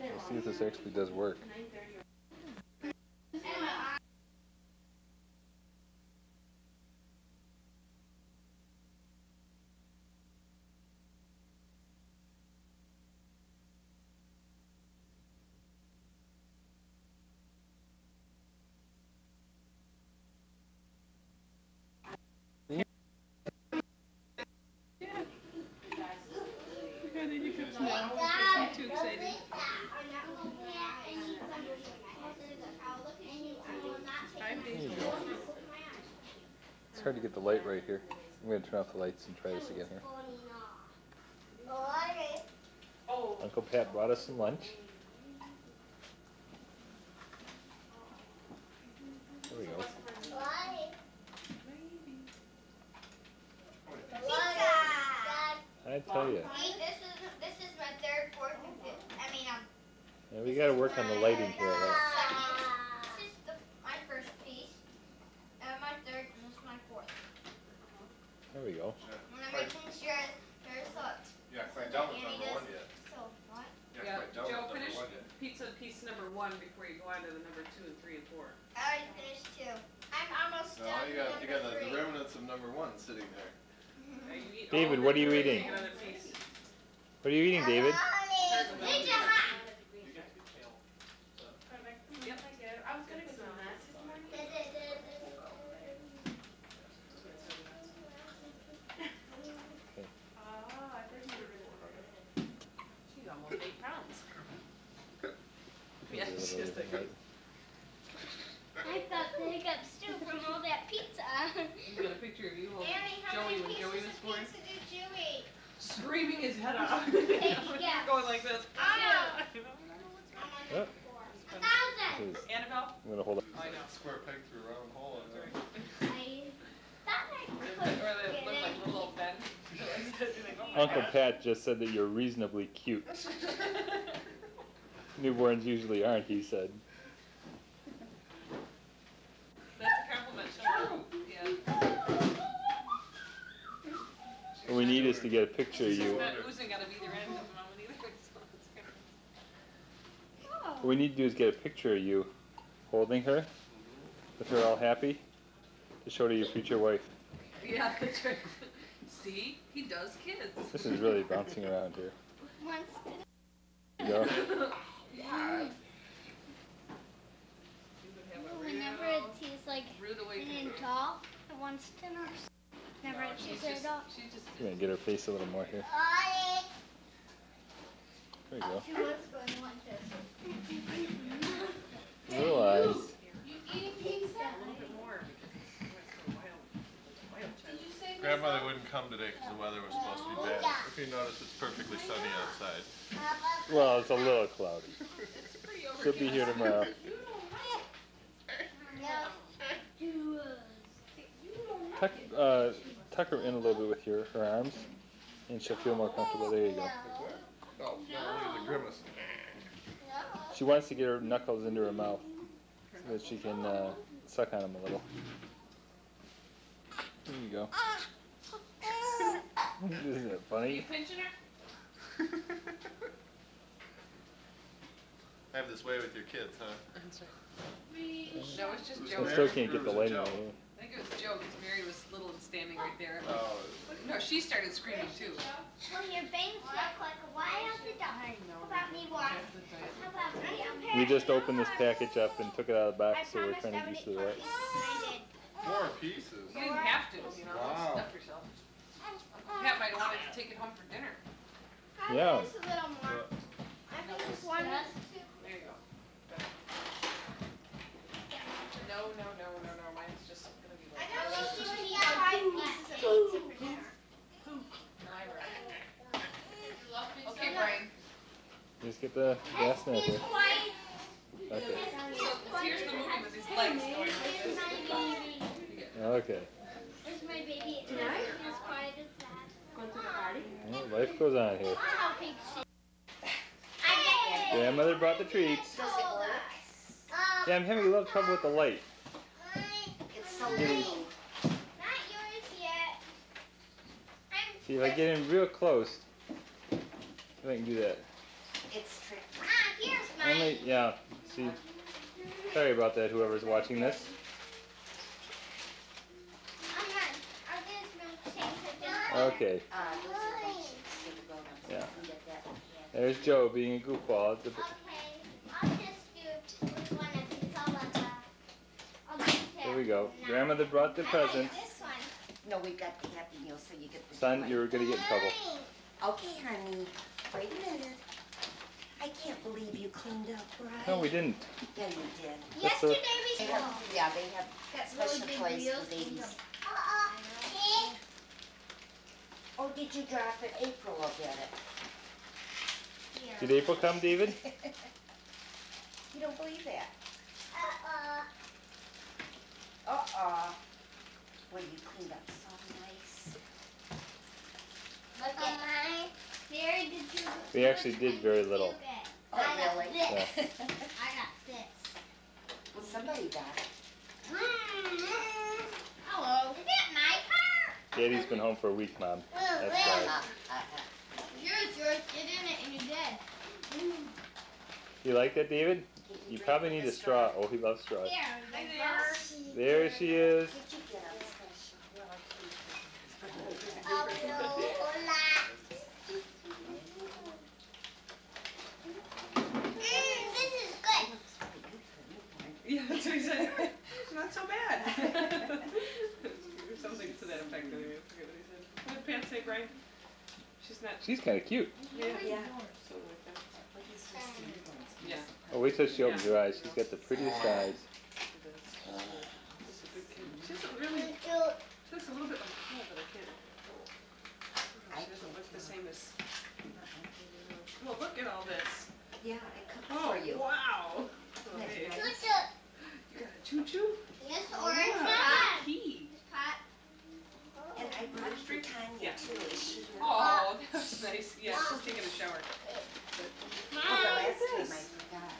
Let's see if this actually does work. Light right here. I'm gonna turn off the lights and try this again here. Uncle Pat brought us some lunch. There we go. I tell you, This is this is my third, fourth, and fifth. I mean, um, yeah, we gotta work on the lighting here. Like, this is the, my first piece, and my third, and this is my fourth. There we go. And I'm making sure there's hooked. Yeah, quite done with Annie number one yet. So what? Yeah, Yeah, quite Joe, with number finish one yet. pizza piece number one before you go on to the number two and three and four. I already finished two. I'm almost No, done. you got, you got the, the remnants of number one sitting there. Okay, you eat David, what are you eating? Take another piece. What are you eating, David? Pizza Hut. Yeah, Maybe a she little is that I got the hiccups too from all that pizza. You got a picture of you holding Annie, how Joey many when Joey was born. pizza did you eat? Screaming his head off. yeah. Going like this. Ah. Oh. A thousand. This is- Annabelle? I'm gonna hold up. I know. Square peg through round hole in there. I thought I Or they look like it. little Ben. Like, oh my Uncle Pat just said that you're reasonably cute. Newborns usually aren't, he said. That's a compliment, Sean. Yeah. What we need is to get a picture of you. not oozing out of either end of the moment either. so it's good. What we need to do is get a picture of you holding her, with her all happy, to show to your future wife. Yeah, that's right. See, he does kids. This is really bouncing around here. Once There you go. Whenever it's like Rude an awakening. tall, it wants to nurse. Never No, it she's sees her just, dog. she's. I'm gonna get her face a little more here. There you go. She was going like this. Little eyes. You eating pizza? A little bit more because he went so wild. Wild child. Did you say? Grandmother wouldn't come today because the weather was supposed to be bad. If you notice, it's perfectly sunny outside. Well, it's a little cloudy. Pretty be here tomorrow. Tuck, uh, tuck her in a little bit with your her arms, and she'll feel more comfortable. There you go. Oh, no, look at the grimace. She wants to get her knuckles into her mouth so that she can uh, suck on them a little. There you go. Ah. Isn't it Are you funny? pinching her? Have this way with your kids, huh? I'm. No, it's just Who's Joe. I still can't get the was it lighting. Joe? on here. I think it was Joe because Mary was little and standing right there. Oh, No, she started screaming too. Well, your bangs look like a wild dog. How about me one? How about me? We just opened this package up and took it out of the box, so we're trying to would use eat the more right. pieces than I did. Four pieces. You didn't have to, you know, Wow. stuff yourself. Pat might have wanted to take it home for dinner. How Yeah. just a little more? I think just one. There you go. No, no, no, no, no, mine's just gonna be I like. know you should five pieces of pizza for dinner. Okay, Brian, Just get the gas net He's here. white. Okay. here's the movie with his legs going like this. My baby. Okay. Here's my baby. Tonight? As quiet as that. Going to the party? Well, life goes on here. Wow, how big she I get Grandmother brought the treats. Does it work? Yeah, I'm having a little trouble with the light. It's so Maybe- Not yours yet. I'm See, if I get in real close, If I can do that. It's tricky. Ah, here's mine. Only, yeah, see, sorry about that, whoever's watching this. I'm not. I'll just change it. Okay, Uh, those are the sheets for the grown-ups. Uh, yeah. can get that. Yeah. there's Joe being a goofball. at the- Okay, I'll just do which one of these I'll let the. I'll There we go. now. Grandmother brought the I like presents. this one. No, we got the Happy Meal, so you get the. Son, toy. you're gonna get in trouble. Okay, honey. Wait a minute. I can't believe you cleaned up, right? No, we didn't. Yeah, you did. That's a- Yesterday They we have, yeah, they have Got special really toys for and babies. Uh-uh. See? Oh, did you drop it? April will get it. Here. Did April come, David? You don't believe that? Uh-uh. Uh-uh. Well, you cleaned up so nice. Look at mine. Mary, did you? We actually did very little. you get? Oh, I got really? this. Yeah. I got this. Well, somebody got it. Mm. Hello. Is that my car? Daddy's been home for a week, Mom. Oh, That's right. Uh, uh, Yours, yours. Get in it and you're dead. You like that, David? You probably need a straw. Oh, he loves straws. Here, Hi the there. There she is. Did you get a special? Well, Oh, Lola. Mm, this is good. Yeah, that's what he said. Not so bad. or something to that effect anyway. I forget what he said. What did Pam say, Brian? She's not. She's kind of cute. Yeah. Yeah. Something like that. What is this new ones? Yeah. Oh, wait till she opens her eyes. She's got the prettiest eyes. She's a good kid. She doesn't really. Cute. She looks a little bit like Paul, but I can't. She doesn't look the same as. Well, look at all this. Yeah, I cooked Oh, for you. wow. Nice. Choo-choo. You got a choo-choo? Yes, Oh, orange yeah. I brought for Yeah. too. Is she here? Oh, that's nice. Yeah, she's taking a shower. Oh, the Mom, last time I forgot.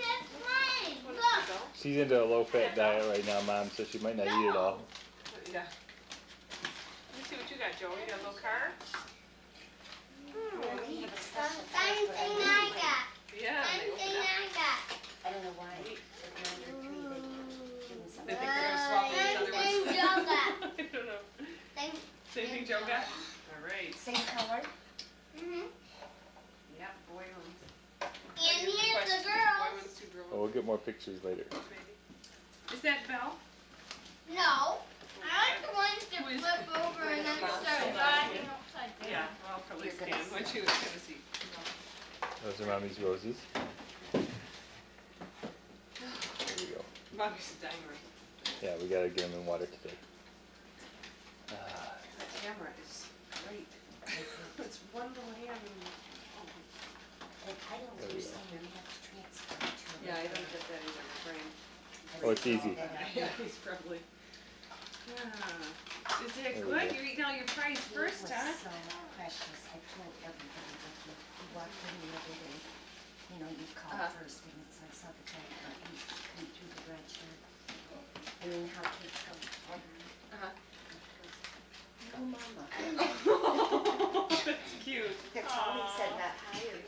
That's mine. Look. does she go? She's into a low-fat diet right now, Mom, so she might not eat it all. Yeah. Let me see what you got, Joe. You got a little car? Hmm. Yeah, they have a special Same thing I got. Yeah. Same thing. I got. I don't know why. They're under three, they doing They something. think they're gonna swap Joe got. I don't know. Same. Same thing Joe got? All right. Same color? Mhm. Yeah, boy ones. And here's the Question. Boy girls. ones, two girl Oh, we'll get more pictures later. ones. Is that Belle? No. I like the ones that Who is- flip over and then Bounce start it. rocking upside down. Yeah, well, I'll probably You're gonna stand when see. she was gonna see. Those are Mommy's roses. There we go. Mommy's dying right Yeah, we gotta get them in water today. The camera is great. It's one little hand. Like, I don't There we understand, you have to transfer it to Yeah, I don't get that either, Brian. Oh, it's easy. Yeah, he's probably. Yeah. Is it There we good? go. You're eating all your fries It first, was huh? so precious, I told everybody that you, you walked in the other day, you know, you called Uh-huh. first and it's, I saw the tag, but you come through the register. I mean, how kids come, Uh-huh. no mama. That's cute. That's all he said, Aw. not hired.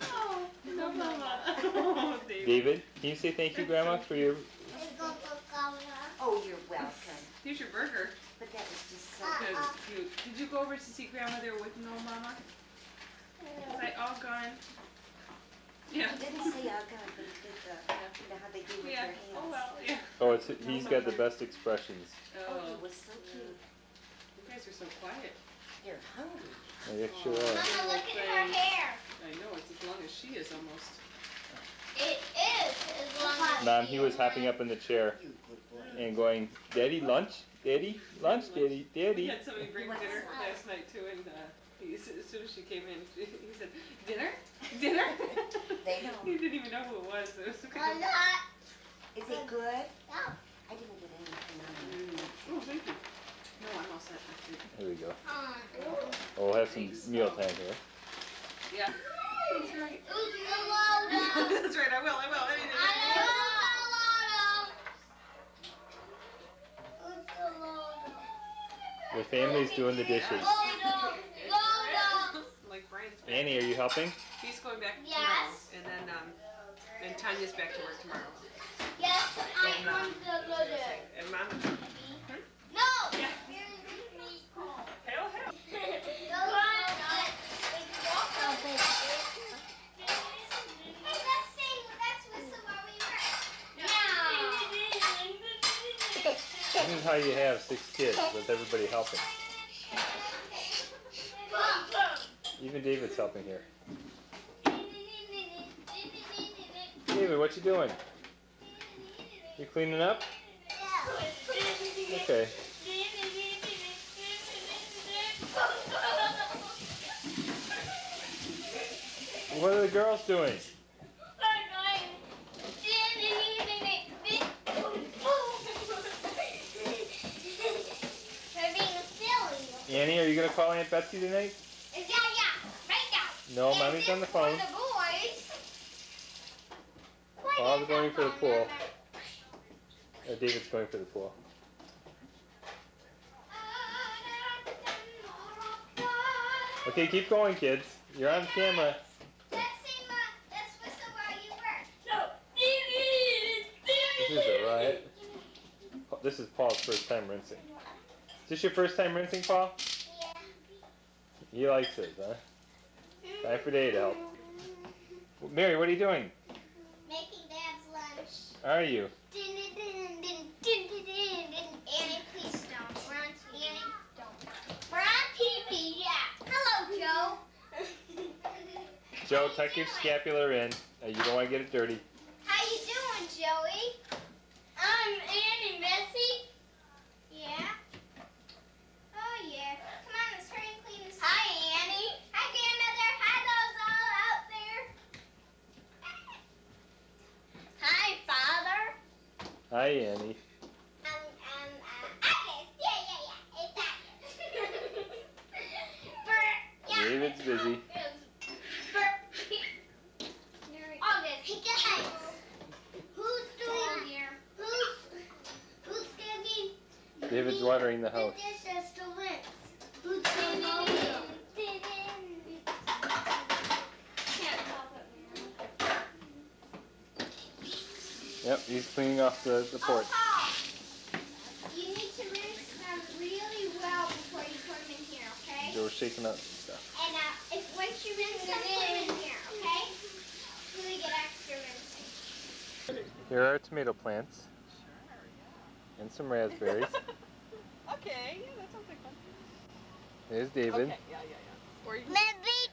No mama. Oh, David. David, can you say thank you, Grandma, for your? Let's go for color. Oh, you're welcome, Here's your burger. but that was just so, That's cute. Did you go over to see grandma there with no mama? Is I all gone? Yeah. he didn't say I but he did the, you know how they do with Yeah. their hands. Oh well. Yeah. Oh, it's he's got the best expressions. Oh, he Oh, was so cute, you guys are so quiet. you're hungry. Yeah, sure are. Mama, look at her hair. I know it's as long as she is almost. It is as long as. Mom, he was hopping up in the chair You good boy. and going, Daddy, lunch? Daddy, lunch? Daddy, We Daddy. had somebody bring dinner last night too, and uh, he, as soon as she came in, he said, "Dinner, dinner." They know. he didn't even know who it was. It was so A good. lot. Is it good? No. I didn't get anything on it. Mm. Oh, thank you. No, I'm all set. Thank you. We go. Oh, we'll have some meal time here. Yeah. That's right. Oops, the. That's right. I will. I will. Anything. I know the logo. The family's doing the dishes. Logo. Logo. Like Brian Annie, are you helping? He's going back Yes. tomorrow, and then um, and Tanya's back to work tomorrow. Yes, I And, um, want to go there. And mom, No! Yeah. How you have six kids with everybody helping. Even David's helping here. David, what you doing? You cleaning up? Okay. What are the girls doing? They're being silly. Annie, are you gonna call Aunt Betsy tonight? Yeah, yeah, right now. No, And mommy's on the for phone. the boys. Paul's going for the pool. Uh, David's going for the pool. Okay, keep going, kids. You're on camera. Let's see, Ma. Let's whistle while you work. This is a riot. This is Paul's first time rinsing. Is this your first time rinsing, Paul? He likes it, huh? Time for Day to help. Mary, what are you doing? Making Dad's lunch. Are you? Annie, please don't. We're on TV. Annie, don't. We're on TV, yeah. Hello, Joe. Joe, tuck your scapular in. Uh, you don't want to get it dirty. How you doing, Joey? I'm Annie Missy. Yeah. Oh yeah. Come on, let's hurry and clean this. Hi, Annie. Hi, grandmother. Hi, those all out there. Hi, father. Hi, Annie. Um, um, uh, Agnes. Yeah, yeah, yeah. It's Agnes. Bert. Yeah. David's busy. Bert. August. Hey guys. Who's doing here? Who's who's giving David's watering the the house. dishes to Vince? Who's giving Yep, he's cleaning off the, the porch. You need to rinse them really well before you put them in here, okay? Joe's shaking up stuff. And uh, if once you rinse them, put them in here, okay? So we get extra rinsing. Here are our tomato plants. And some raspberries. Okay, yeah, that sounds like fun. There's David. Okay, yeah, yeah, yeah. Or you My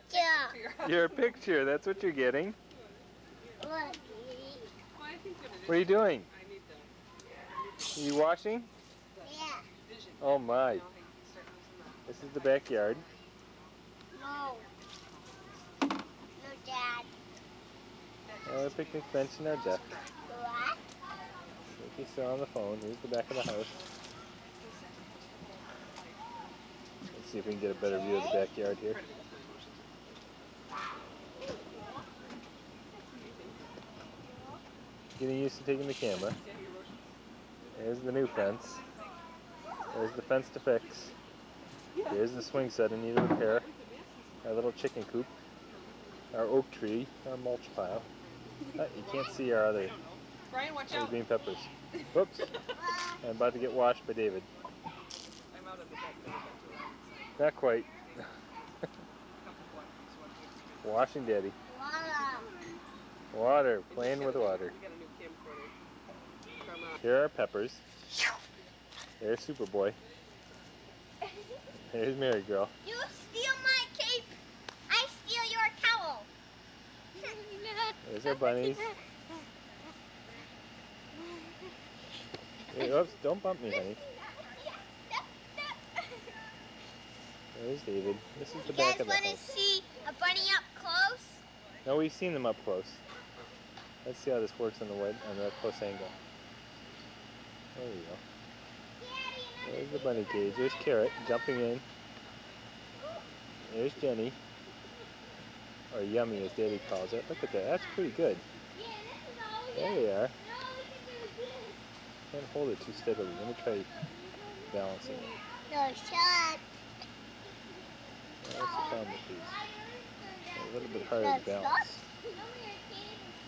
can your house. Your picture, that's what you're getting. Look. Well, I think that it What are you doing? I need the Are you washing? Yeah. Oh my. Now I can start using This is the backyard. No. No, Dad. Our picnic bench and our deck. What? He's still on the phone. Here's the back of the house. Let's see if we can get a better view of the backyard here. Getting used to taking the camera. There's the new fence. There's the fence to fix. Here's the swing set in need of repair. Our little chicken coop. Our oak tree. Our mulch pile. Uh, you can't see our other Brian, watch other out. green peppers. Whoops. I'm about to get washed by David. I'm out of the back. Not quite. Washing Daddy. Water. Playing with water. We got a new camcorder from uh, Here are peppers. There's Superboy. There's Mary Girl. You steal my cape. I steal your towel. There's our bunnies. Hey, oops, don't bump me, honey. There's David. This is the You back guys of the You guys want to see a bunny up close? No, we've seen them up close. Let's see how this works on the wide, on the close angle. There we go. There's the bunny cage. There's Carrot jumping in. There's Jenny. Or Yummy as Daddy calls it. Look at that. That's pretty good. Yeah, this is all we There we are. Can't hold it too steadily. Let me try balancing it. No shot. That's the problem with these. A little bit harder to balance.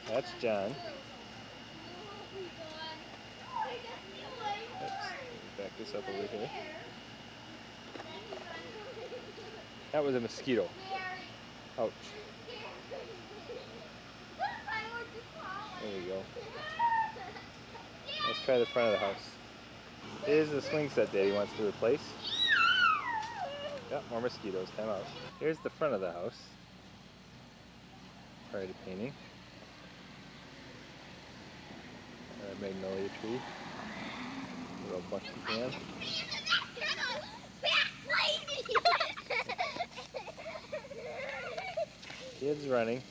That's John. Back this up over here. That was a mosquito. Ouch. There we go. Let's try the front of the house. Here's the swing set Daddy wants to replace. Got more mosquitoes. Time out. Here's the front of the house. Prior to painting. A magnolia tree. Little bucky can. Kids running.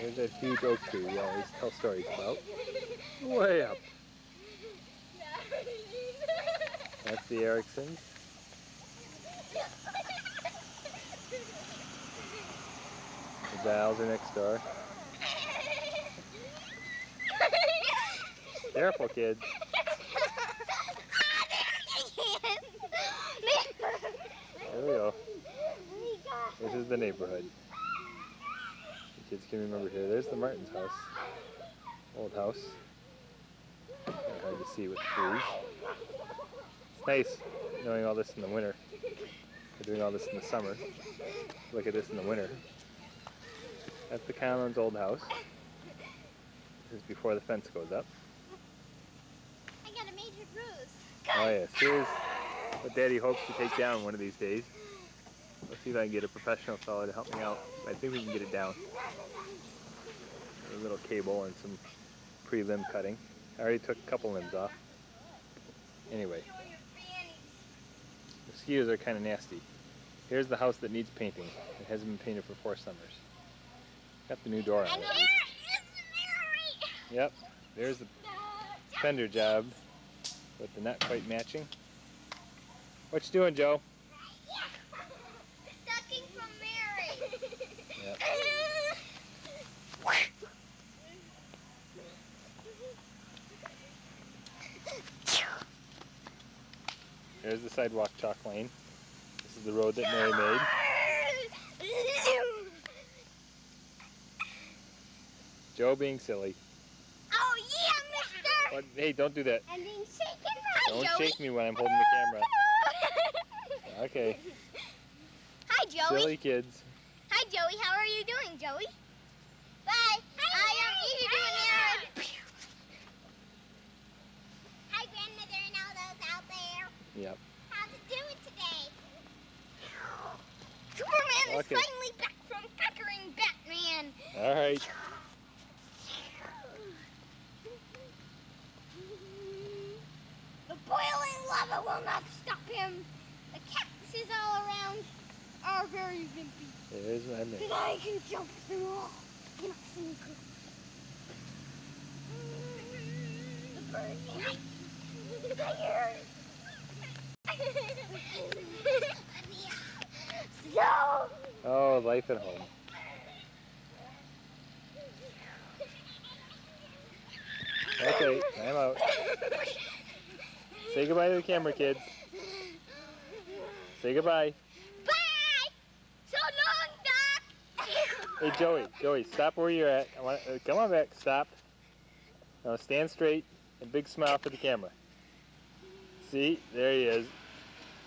There's that huge oak tree we always tell stories about. Way up. That's the Ericksons. The Val's are next door. Careful, kids. There we go. This is the neighborhood. The kids can remember here. There's the Martin's house. Old house. Kinda hard to see with the trees. It's nice knowing all this in the winter. We're doing all this in the summer. Look at this in the winter. That's the Conlon's old house. This is before the fence goes up. I got a major bruise. Oh yes, here's what Daddy hopes to take down one of these days. Let's see if I can get a professional fellow to help me out. I think we can get it down. A little cable and some pre-limb cutting. I already took a couple limbs off. Anyway, mosquitoes are kind of nasty. Here's the house that needs painting. It hasn't been painted for four summers. Got the new door on. Yep, there's the fender job with the not quite matching. What you doing, Joe? Ducking from Mary. Yep. There's the sidewalk chalk lane. This is the road that Mary made. Joe being silly. What? Hey, don't do that. I'm being shaken. Hi, Don't Joey. shake me when I'm holding the camera. Okay, Hi, Joey. silly kids. Hi, Joey. How are you doing, Joey? Bye. Hi, I am eating Aaron. Hi, grandmother and all those out there. Yep. How's it doing today? Superman Okay. is finally back from conquering Batman. All right. The boiling lava will not stop him. The cactuses all around are very wimpy. There's my man. Oh, life at home. Okay, I'm out. Say goodbye to the camera, kids. Say goodbye. Bye. So long, Doc. Hey, Joey, Joey, stop where you're at. I want, uh, come on back. Stop. Now stand straight and big smile for the camera. See, there he is.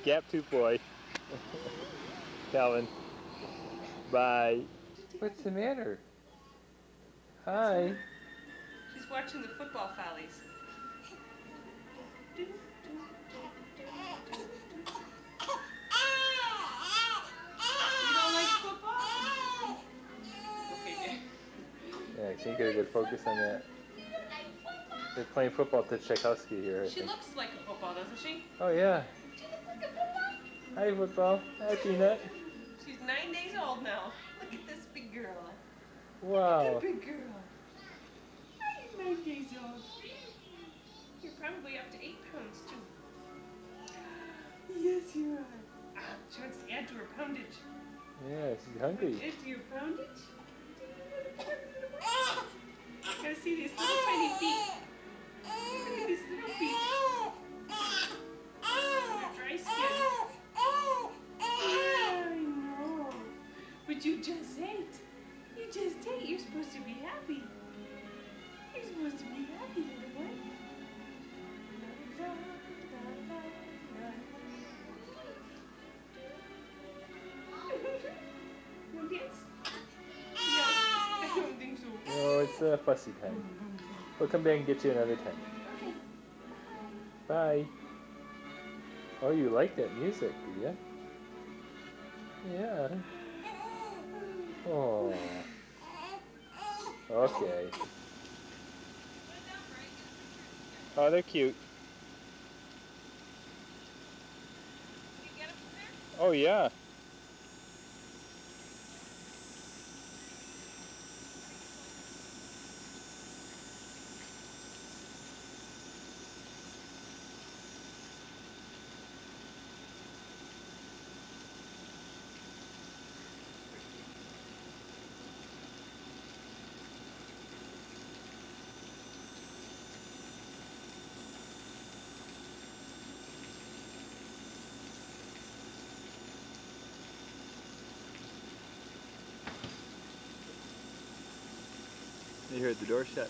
Gap tooth boy. Calvin. Bye. What's the matter? Hi. She's watching the football follies. I think get a good focus on that. They're playing football to Tchaikovsky here, I She think. looks like a football, doesn't she? Oh, yeah. She looks like a football. Hi, football. Hi, Peanut. She's nine days old now. Look at this big girl. Wow. Big girl. Hi, nine days old. You're probably up to eight pounds too. Yes, you are. Ah, she wants to add to her poundage. Yeah, she's hungry. Add to your poundage. Gotta see these little tiny feet. Look at these little feet. They're dry skin. Yeah, I know. But you just ate. You just ate. You're supposed to be happy. You're supposed to be happy, little boy. It's uh, fussy time. We'll come back and get you another time. Okay. Bye. Oh, you like that music, do ya? Yeah. Oh. Okay. Oh, they're cute. Oh, yeah. You heard the door shut.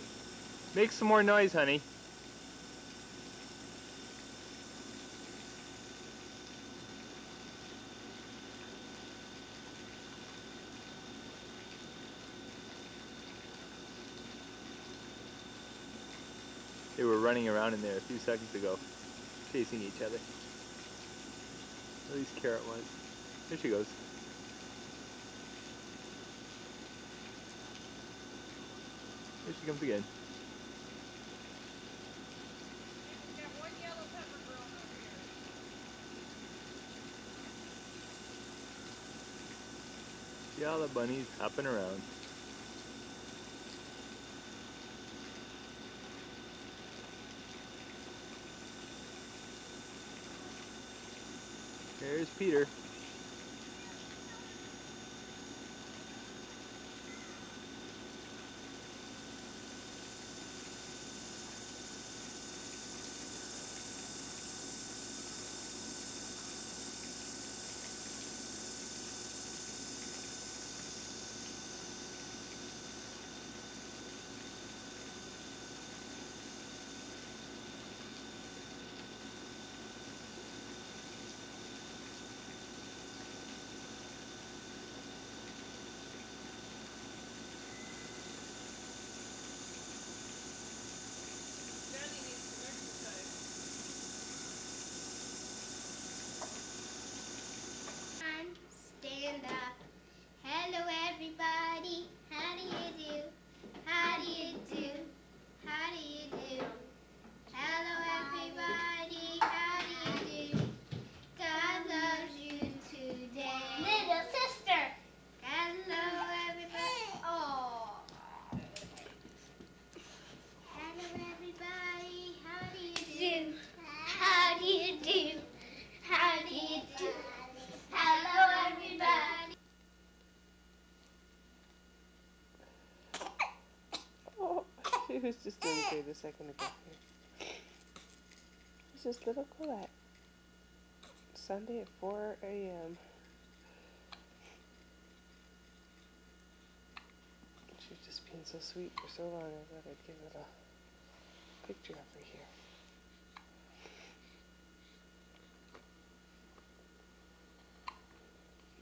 Make some more noise, honey. They were running around in there a few seconds ago, chasing each other. At least Carrot was. There she goes. Here she comes again. See all the bunnies hopping around. There's Peter. Stand up. Hello, everybody. How do you do? How do you do? How do you do? Hello, everybody. How do you do? God loves you today. Little sister. Hello, everybody. Oh. Hello, everybody. How do you do? How do you do? How do you do? Hello, everybody. Oh, she was just there a second ago. It's just little Colette. Sunday at 4 a.m. She's just been so sweet for so long. I thought I'd give it a picture of her here.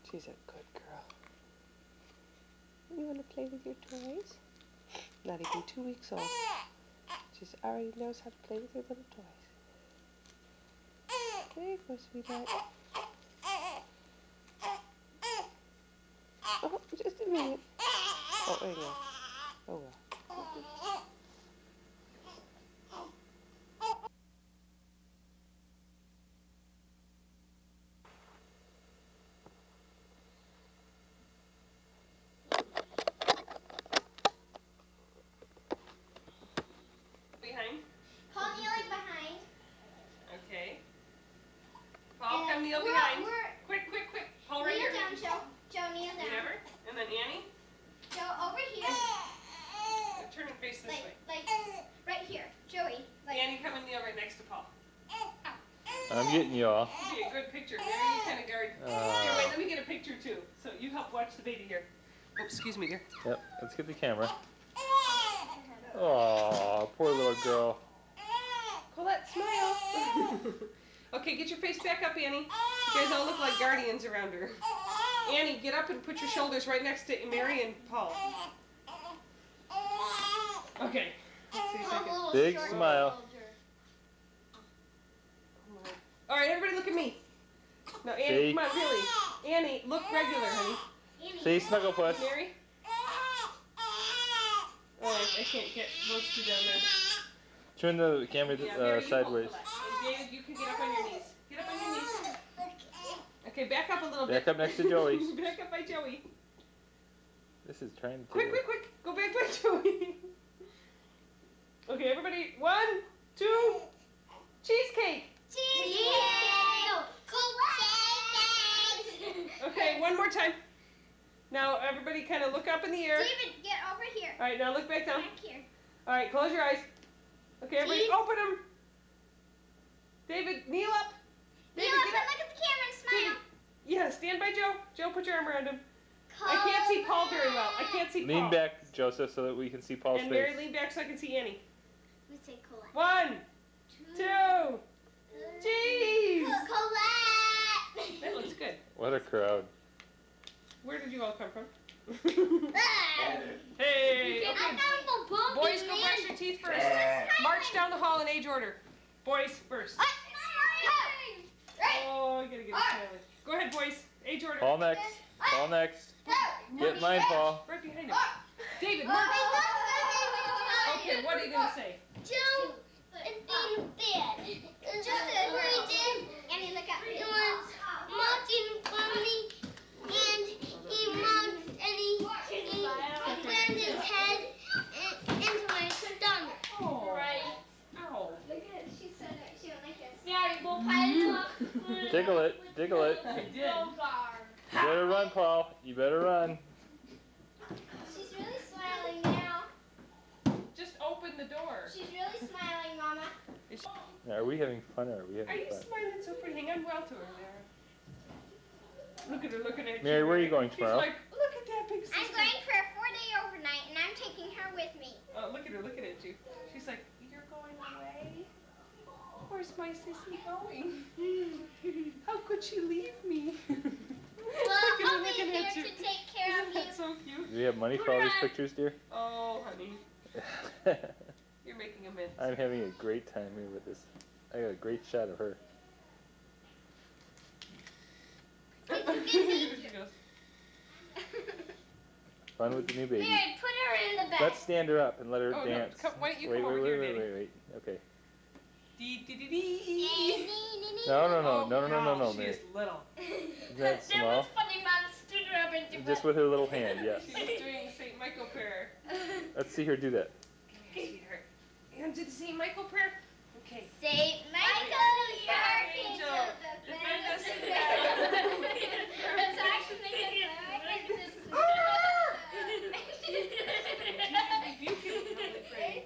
She's a good girl. You want to play with your toys? Not even two weeks old. She already knows how to play with her little toys. There you go, sweetheart. Oh, just a minute. Oh, there you go. Oh, well. Behind. Paul kneeling behind. Okay. Paul, And come kneel we're- behind. we're- Quick, quick, quick. Paul, right kneel here. down, Joe. Joe, kneel down. Whatever. And then Annie, Joe, over here. turn and face this Like, way. like, right here. Joey. Like, Annie, come and kneel right next to Paul. I'm getting y'all. Be a good picture. There you kind of guard. Here, Uh, wait, let me get a picture too. So you help watch the baby here. Oh, excuse me, dear. Yep, let's get the camera. Oh, poor little girl. Colette, smile. okay, get your face back up, Annie. You guys all look like guardians around her. Annie, get up and put your shoulders right next to Mary and Paul. Okay. Let's see if I can. Big smile. All right, everybody, look at me. No, Annie, See? come on, really. Annie, look regular, honey. Say Snugglepuss. Mary. Oh, I I can't get those two down there. Turn the camera Yeah, uh, Mary, sideways. David, you can get up on your knees. Get up on your knees. Okay, back up a little Back bit. Back up next to Joey. back up by Joey. This is trying to Quick, quick, quick. Go back by Joey. okay, everybody. One, two. Cheesecake. Okay, one more time. Now, everybody kind of look up in the air. David, get over here. All right, now look back down. Back here. All right, close your eyes. Okay, everybody, Cheese. open them. David, kneel up. Kneel David, up get and look at the camera and smile. Yeah, stand by Joe. Joe, put your arm around him. I can't see Paul very well. I can't see Lean Paul. Lean back, Joseph, so that we can see Paul's and face. Mary, lean back so I can see Annie. We say Colette. One, two, cheese. Colette. That looks good. What a crowd. Where did you all come from? Hey, I okay. found Boys, go brush your teeth first. March down the hall in age order. Boys first. Oh, I gotta get it smiling. Go ahead, boys. Age order. Paul next. Paul next. Get in line, Paul. Right behind him. David, march. Okay, what are you gonna say? Joe in bed. Just a we did. Annie, look up. He was marching for me, and he marched, and he, he slammed his head in, into my stomach. Oh. Right. Ow. Look at it. She said that she went like this. Yeah, you go pile it Tickle it. Tickle it. I did. You better run, Paul. You better run. She's really smiling now. Just open the door. She's really smiling, Mama. Is Now, are we having fun or are we having fun? Are you fun? smiling so pretty? Hang on well to her there. Look at her looking at you. Mary, where are you going She's like, look at that big sister. I'm going for a four-day overnight, and I'm taking her with me. Oh, look at her looking at you. She's like, you're going away? Where's my sissy going? How could she leave me? Well, Look at her I'll be looking here at to take care of Isn't you. that so cute? Do we have money for all these pictures, dear? Oh, honey, you're making a mess. I'm having a great time here with this. I got a great shot of her. Here she goes. Fun with the new baby. Mary, put her in the bed. Let's stand her up and let her Oh, no, dance. come- why don't you wait, come wait, over wait, here, wait, Daddy? wait, wait. Okay. Dee, dee, dee, dee. No, no, no, Oh, no, no, no, no, no, She Mary. is little. Is that small? was funny, Mom. Stood her up into Just with her little hand, yes. She's doing St. Michael prayer. Let's see her do that. Okay, sweetheart. And do the St. Michael prayer? Okay. Saint Michael, your archangel, defend us in battle. It's actually Rebuke him in the Holy Prayer.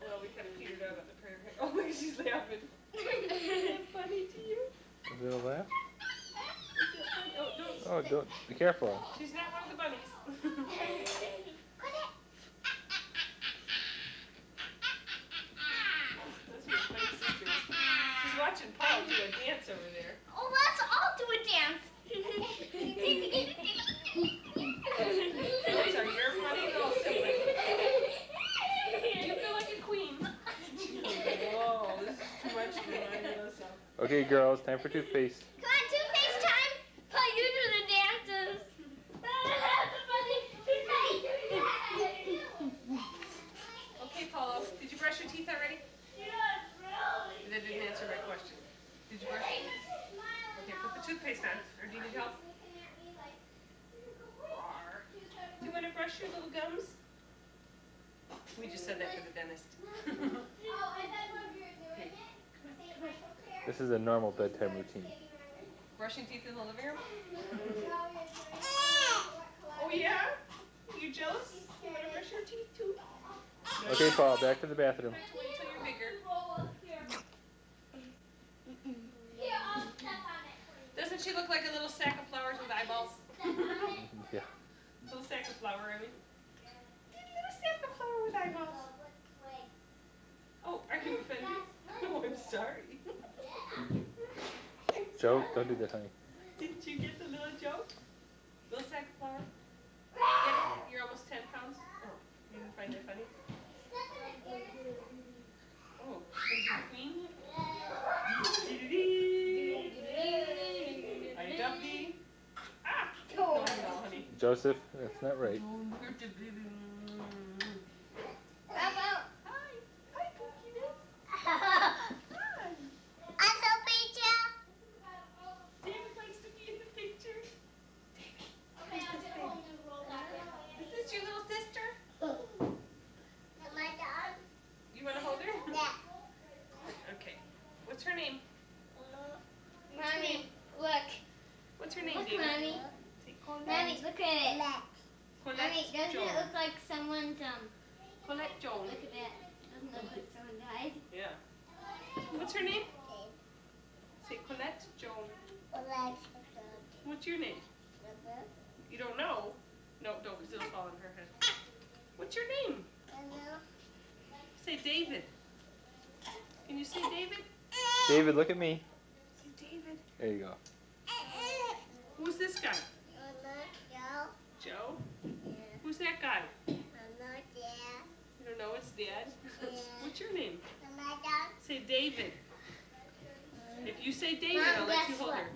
Well, we kind of petered out on the prayer. Oh, look, she's laughing. Is that funny to you? A little laugh. Oh. Oh, don't. Be careful. She's not one of the bunnies. Those are your funny sisters. She's watching Paul do a dance over there. Oh, let's all do a dance. Those are your funny little siblings. You feel like a queen. Whoa, this is too much for my little self. Okay, girls, time for toothpaste. Come on, two-face time. Paul, you do the dances. Okay, Paulo, did you brush your teeth already? That didn't answer my question. Did you brush? Okay, put the toothpaste on. Or do you need help? Do you want to brush your little gums? We just said that for the dentist. This is a normal bedtime routine. Brushing teeth in the living room? Oh yeah? You jealous? You want to brush your teeth too? Okay, Paul, back to the bathroom. Wait till you're bigger. sorry. Joe, don't do that, honey. Didn't you get the little joke? Little sack of flour? Get it? You're almost 10 pounds? Oh, you didn't find that funny? Oh, is you queen? Are you dumpy? Ah! No, I'm honey. Joseph, that's not right. Bravo. Hi. Hi, Pookiness. Uncle Peter. David likes to be in the picture. Is this your little sister? My dog. You want to hold her? Yeah. Okay. What's her name? Mommy, look. What's her name, Look, David? mommy. Say Colette. Mommy, look at it. Colette Mommy, doesn't Jones. it look like someone's um? Colette Jones. Look at that. Doesn't look like someone died. Yeah. What's her name? Say Colette Jones. What's your name? You don't know? No, no, because it'll fall on her head. What's your name? Say David. Can you say David? David, look at me. Say David. There you go. Who's this guy? Joe? Joe? Who's that guy? You don't know it's Dad? What's your name? Say David. Mm-hmm. If you say David, Mom, I'll let you guess hold what? her.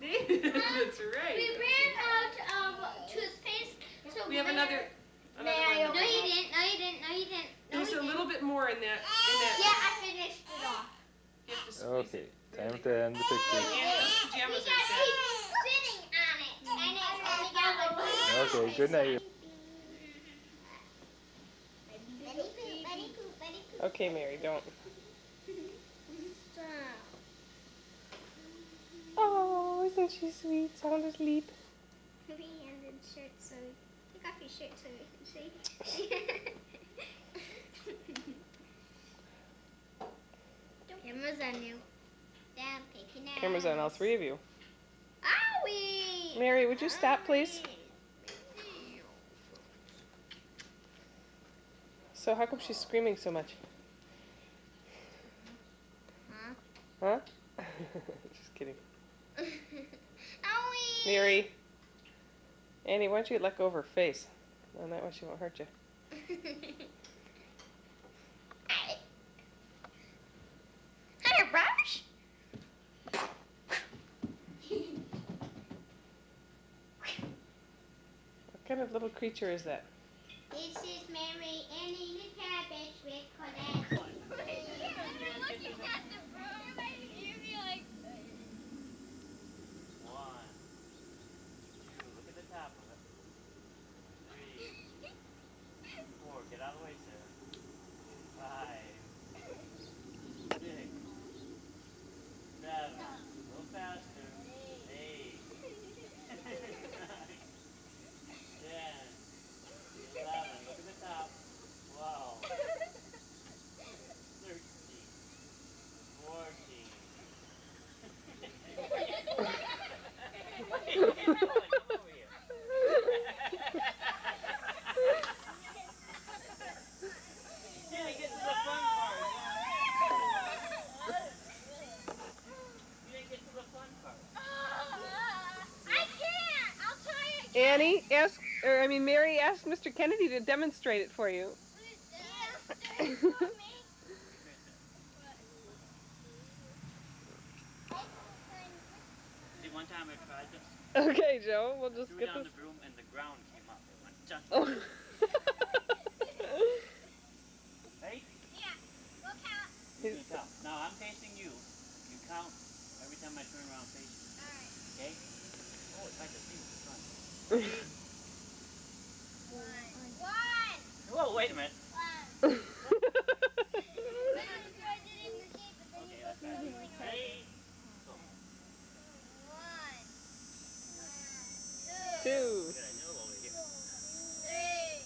David, that's right. We ran out of toothpaste, so We have another, another May I one. No, you didn't. No, you didn't. No, you didn't. No, There's you a little bit more in that, in that. Yeah, I finished it off. You have to squeeze Okay, it. time to end the picture. Annie's We pajamas got are set. people sitting on it, and it only got one. Okay, good night. Okay, Mary, don't. Oh, isn't she sweet? Sound asleep. Maybe ended shirt so take off your shirt so we can see. Cameras on you. Down, taking out. Camera's on all three of you. Owie! Mary, would you stop, please? So how come she's screaming so much? Huh? Huh? Just kidding. Owie! Mary. Annie, why don't you let go of her face? And that way she won't hurt you. Hairbrush? What kind of little creature is that? This is Mary Annie the cabbage with Colette. looking at the broom and you'd be like, One, two, look at the top of it. Three, four, get out of the way, Sarah. Five, six, seven, a little faster. Eight, nine, ten, eleven, look at the top. Twelve, thirteen, fourteen. Wait, where you going? Come over here. Yeah, get to the fun part. You didn't get to the fun part. I can't! I'll try it. Annie, ask, or I mean, Mary asked Mr. Kennedy to demonstrate it for you. See, one time I tried this, Okay, Joe, we'll just get this. the broom, and the ground came up. It went dun. Oh. Ready? Go count. You count. Now I'm facing you. You count every time I turn around facing you. Okay? Oh, it's like a thing. Fun. One. Whoa, wait a minute. One. Okay, that's right. Ready? Go. One. Two. Good, I knew over here. Three.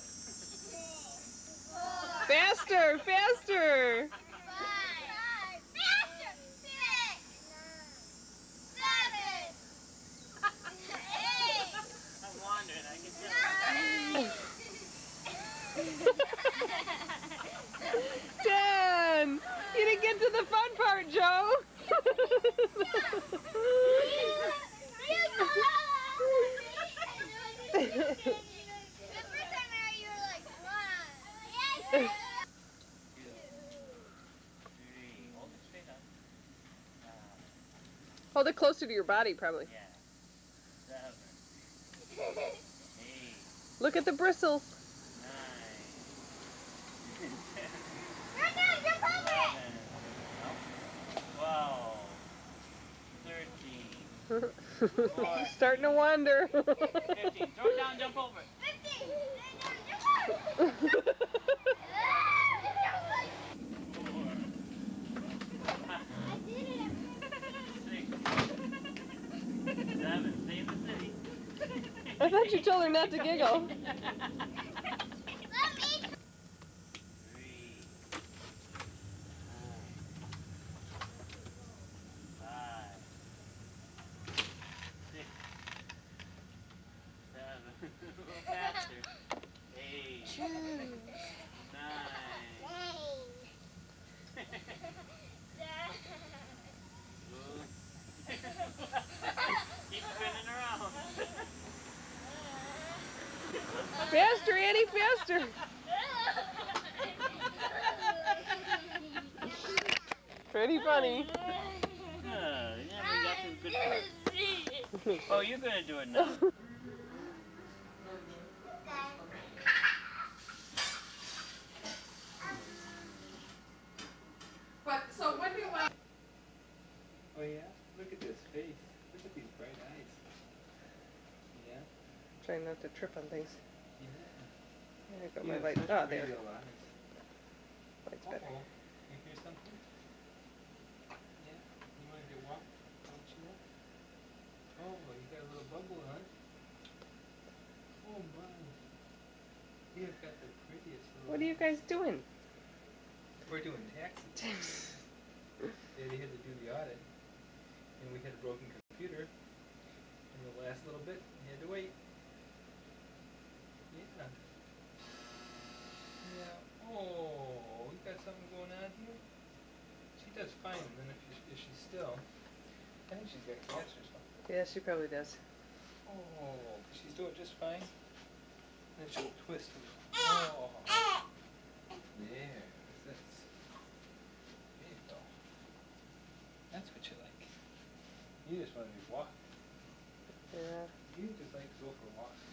Four. Faster, faster. Five. Faster. Six. Seven. Eight. I'm wandering. I can tell. Nine. to the fun part, Joe. Two, three. Hold it straight up. Hold it closer to your body, probably. yeah. Seven, eight, Look at the bristle. nine, ten, eleven, twelve, thirteen, starting to wonder. fifteen. Throw it down, jump over it. Four, six, seven. Stay in the city. I thought you told her not to giggle. Three, four, five, six, seven, faster, eight, nine, keep spinning around. Faster, Annie. Pretty funny. Oh, yeah, we got some good parts. Oh, you're gonna do it now. But so when do you want? Oh yeah? Look at this face. Look at these bright eyes. Yeah? Trying not to trip on things. Yeah. There I got You my have light. Such Oh, there. radial. Uh, Light's better. Uh-oh. You hear something? Yeah? You wanna get walk? Don't you know? Oh, you got a little bubble, huh? Oh my. You have got the prettiest What are you guys doing? We're doing taxes. Daddy had to do the audit. And we had a broken computer. And the last little bit, he had to wait. Yeah. Yeah. Oh, you got something going on here? She does fine, and then if, she, if she's still, I think she's got cancer or something. Yeah, she probably does. Oh, she's doing just fine. Then she'll twist. Oh. There. That's, there you go. That's what you like. You just want to be walked. Yeah. You just like to go for walks.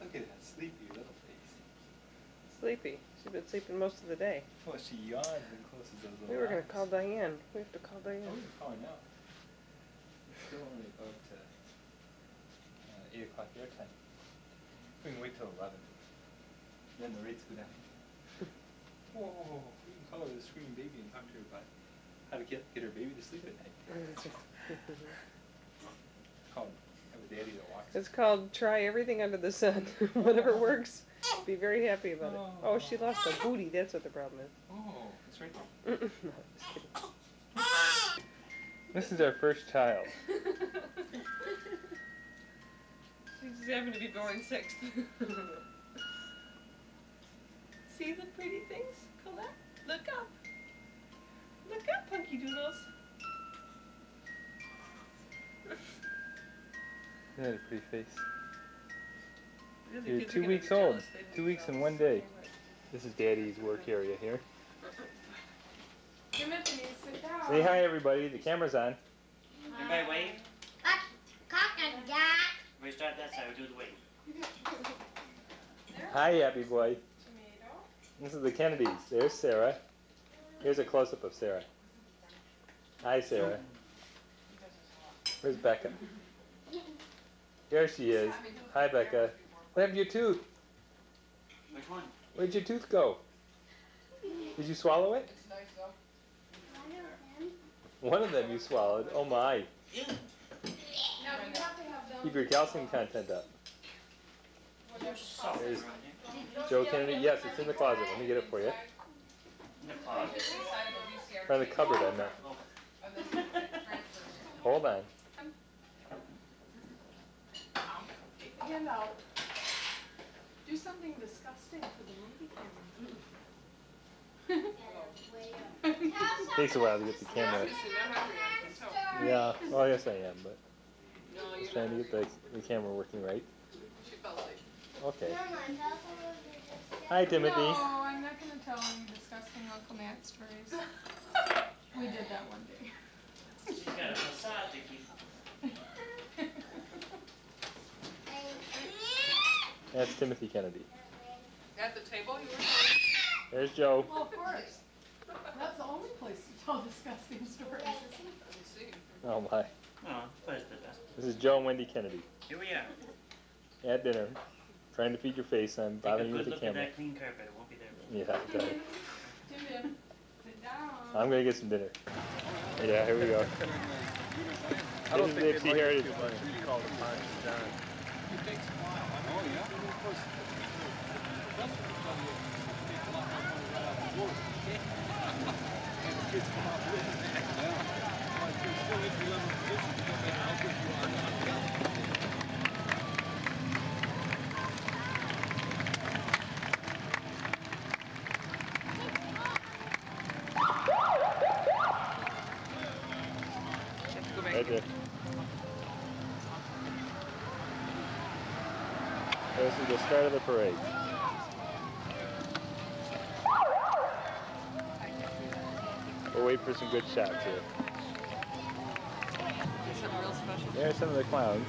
Look at that sleepy little face. Sleepy. She's been sleeping most of the day. Well, she yawns and closes those little We were gonna call Diane. We have to call Oh, Diane. we can call her now. It's still only about uh, 8 o'clock your time. We can wait till 11. Then the rates go down. Whoa, we can call her the screaming baby and talk to her about how to get, get her baby to sleep at night. Call daddy. It's called try everything under the sun. Whatever works. Be very happy about it. Oh, she lost a booty. That's what the problem is. Oh, it's right there. no, just kidding. This is our first child. She's having to be born sixth. See the pretty things, Colette? Look up. Look up, Punky Doodles. Isn't that a pretty face? The You're two weeks old. jealous. They didn't Two weeks know in one day. This is Daddy's work area here. Come Anthony, sit down. Say hi, everybody. The camera's on. Everybody wave. Cock and jack. We start that side, we do the wave. Hi, happy boy. Tomato. This is the Kennedys. There's Sarah. Here's a close-up of Sarah. Hi, Sarah. Where's Becca? There she is. Hi, Becca. What happened to your tooth? Which one? Where'd your tooth go? Did you swallow it? It's nice though. One of them you swallowed. Oh my. Now you have to have. Keep your calcium content up. There's salt There's- around here. Joe Kennedy. Yes, it's in the closet. Let me get it for you. In the closet. Or in the cupboard, I meant. Hold on. Take the hand out. Do something disgusting for the movie camera. Have Takes a while to get the camera. Obviously not hungry, I can tell. Yeah, well, yes, I am, but No, I was you're trying to get the, the camera working right. She fell asleep. Okay. Come on, tell us a little bit. Hi, Timothy. No, I'm not gonna tell any disgusting Uncle Matt stories. We did that one day. She's got a facade to keep. That's Timothy Kennedy. At the table, you were? There's Joe. Well, of course. That's the only place to tell disgusting stories, isn't it? Let me see. Oh my. Oh, first the best. This is Joe and Wendy Kennedy Here we are. at dinner, trying to feed your face. I'm Take a bothering you good with the look at camera. that clean carpet. It won't be there. Yeah, it does. Tim, Tim, sit down. I'm gonna get some dinner. Yeah, here we go. I don't This is think Ipsy they like it Heritage. too much when you call it Pine John. Right there. This is the start of the parade. We'll wait for some good shots here. Real special. There's some of the clowns.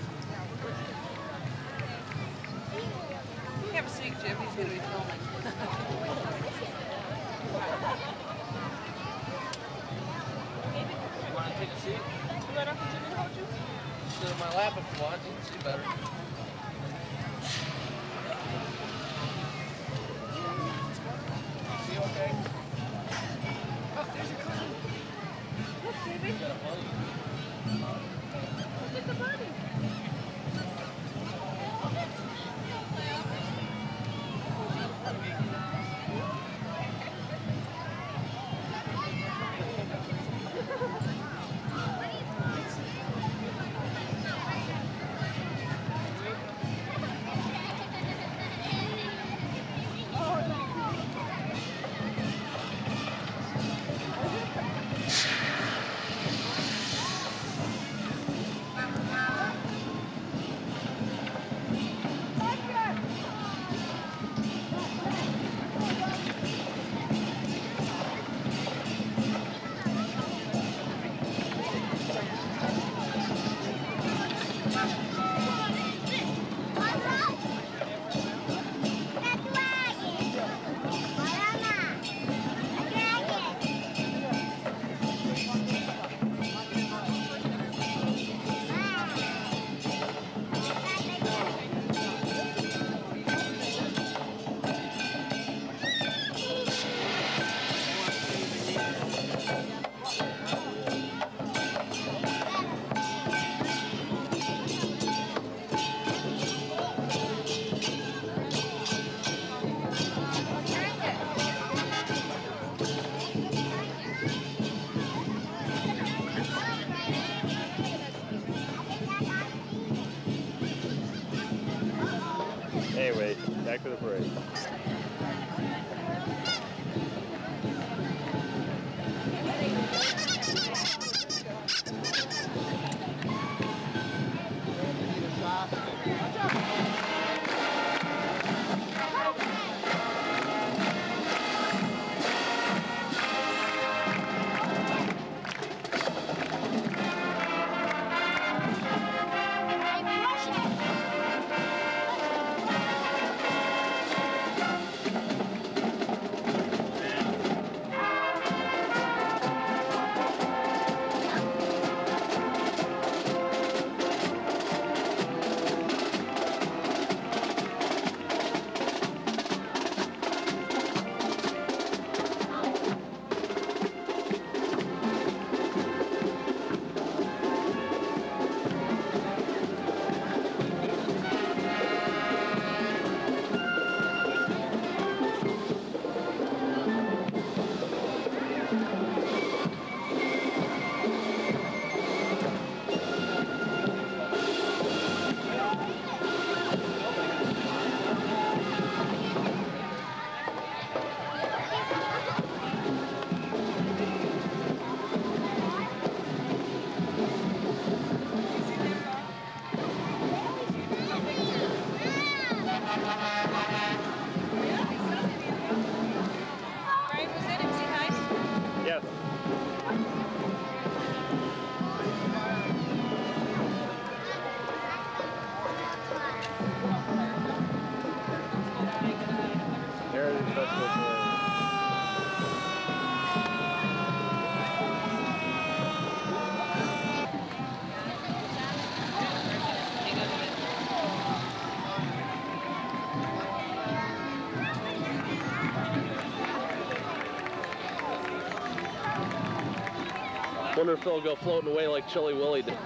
If they'll go floating away like Chilly Willy did.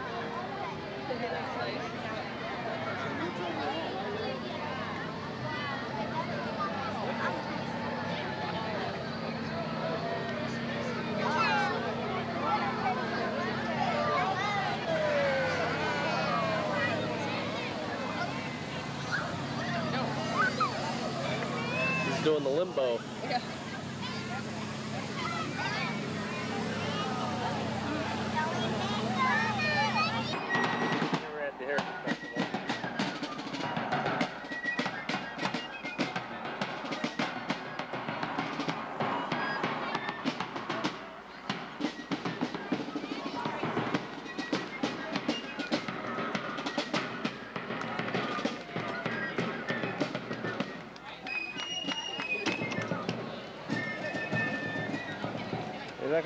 Doing the limbo.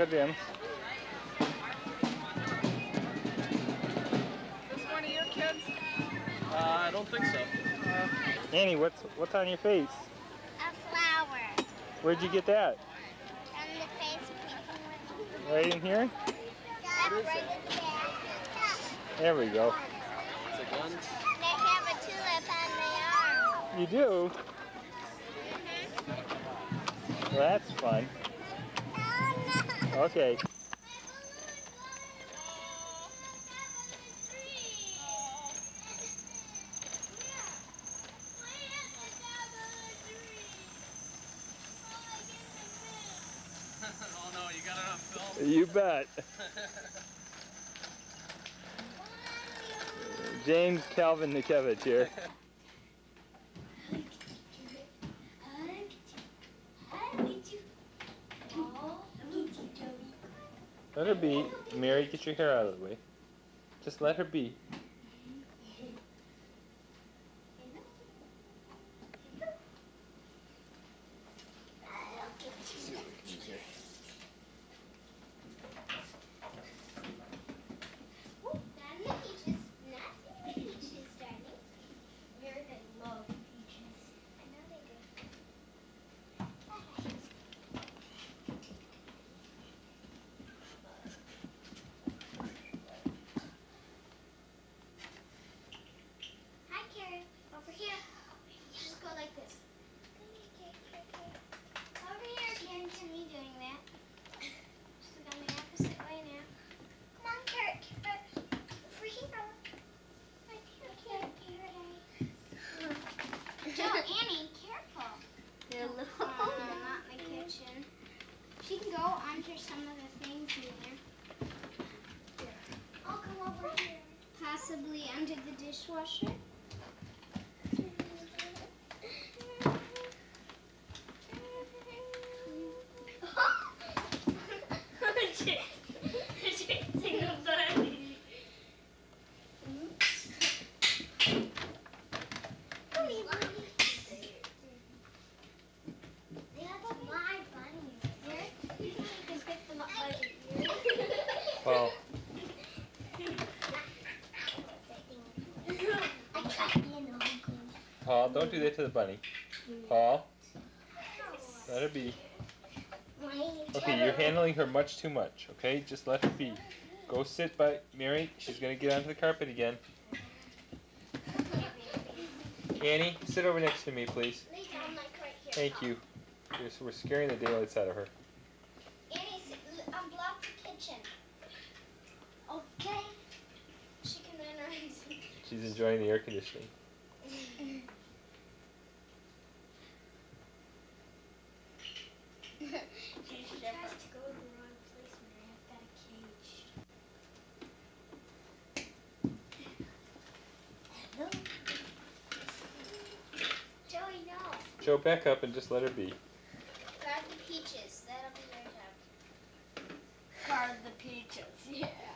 Is that good, This one of your kids? Uh, I don't think so. Annie, what's what's on your face? A flower. Where'd you get that? On the face of people. Right in here? That's right the. There we go. It's a gun. They have a tulip on my arm. You do? Well, that's fun. Okay. oh no, you got it on film? You bet. James Calvin Nikevich here. Let her be. Mary, get your hair out of the way. Just let her be. Hi, Karen. Over here. Just go like this. Over here again to me doing that. Just go the opposite way now. Come on, Kurt. Over here. Right here, Kurt. Joe, Annie, careful. Hello. Oh, not in the kitchen. She can go under some of the things in there. I'll come over here. Possibly under the dishwasher. That's my bunny. You can pick them up by the ear. Paul, I tried being a uncle. Paul, don't do that to the bunny. Paul, let her be. Okay, you're handling her much too much. Okay, just let her be. Go sit by Mary. She's gonna get onto the carpet again. Annie, sit over next to me, please. Lay down like right here. Thank you. We're scaring the daylights out of her. Annie, unblock the kitchen. Okay. She can rise. She's enjoying the air conditioning. it back up and just let her be. Grab the peaches. That'll be your job. Guard the peaches, yeah.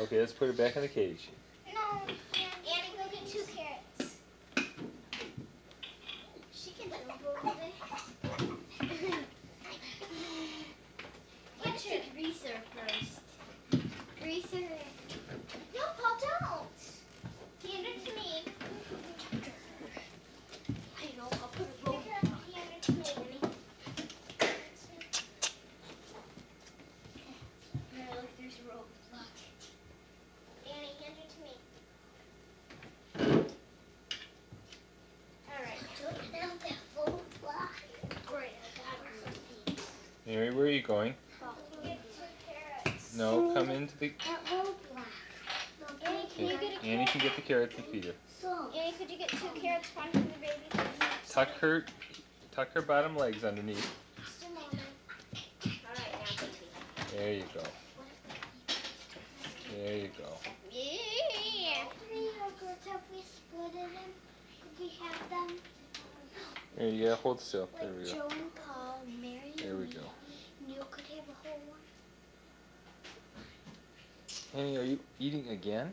Okay, let's put it back in the cage. No, Annie, go get two carrots. She can jump over there. Get your greaser first. Greaser. No, Paul, don't. Hand it to me. I know. I'll put a Here, rope. Hand it to me, Annie. Here, look, there's a rope. Look. Annie, hand it to me. All right. Don't have that full block. Great, I got her. Mary, where are you going? Get two carrots. No, come into the. That rope block. No, Annie, can get a Annie carrot? can get the carrots and feed her. Annie, could you get two carrots, one for the baby. Tuck her, tuck her bottom legs underneath. Just a moment. All right, now, baby. There you go. There you go. Yeah. three yogurts, have we split it in? Could we have them? There you go. Hold still. There we go. Joe and Paul, Mary There and we me. go. And you could have a whole one. Annie, are you eating again?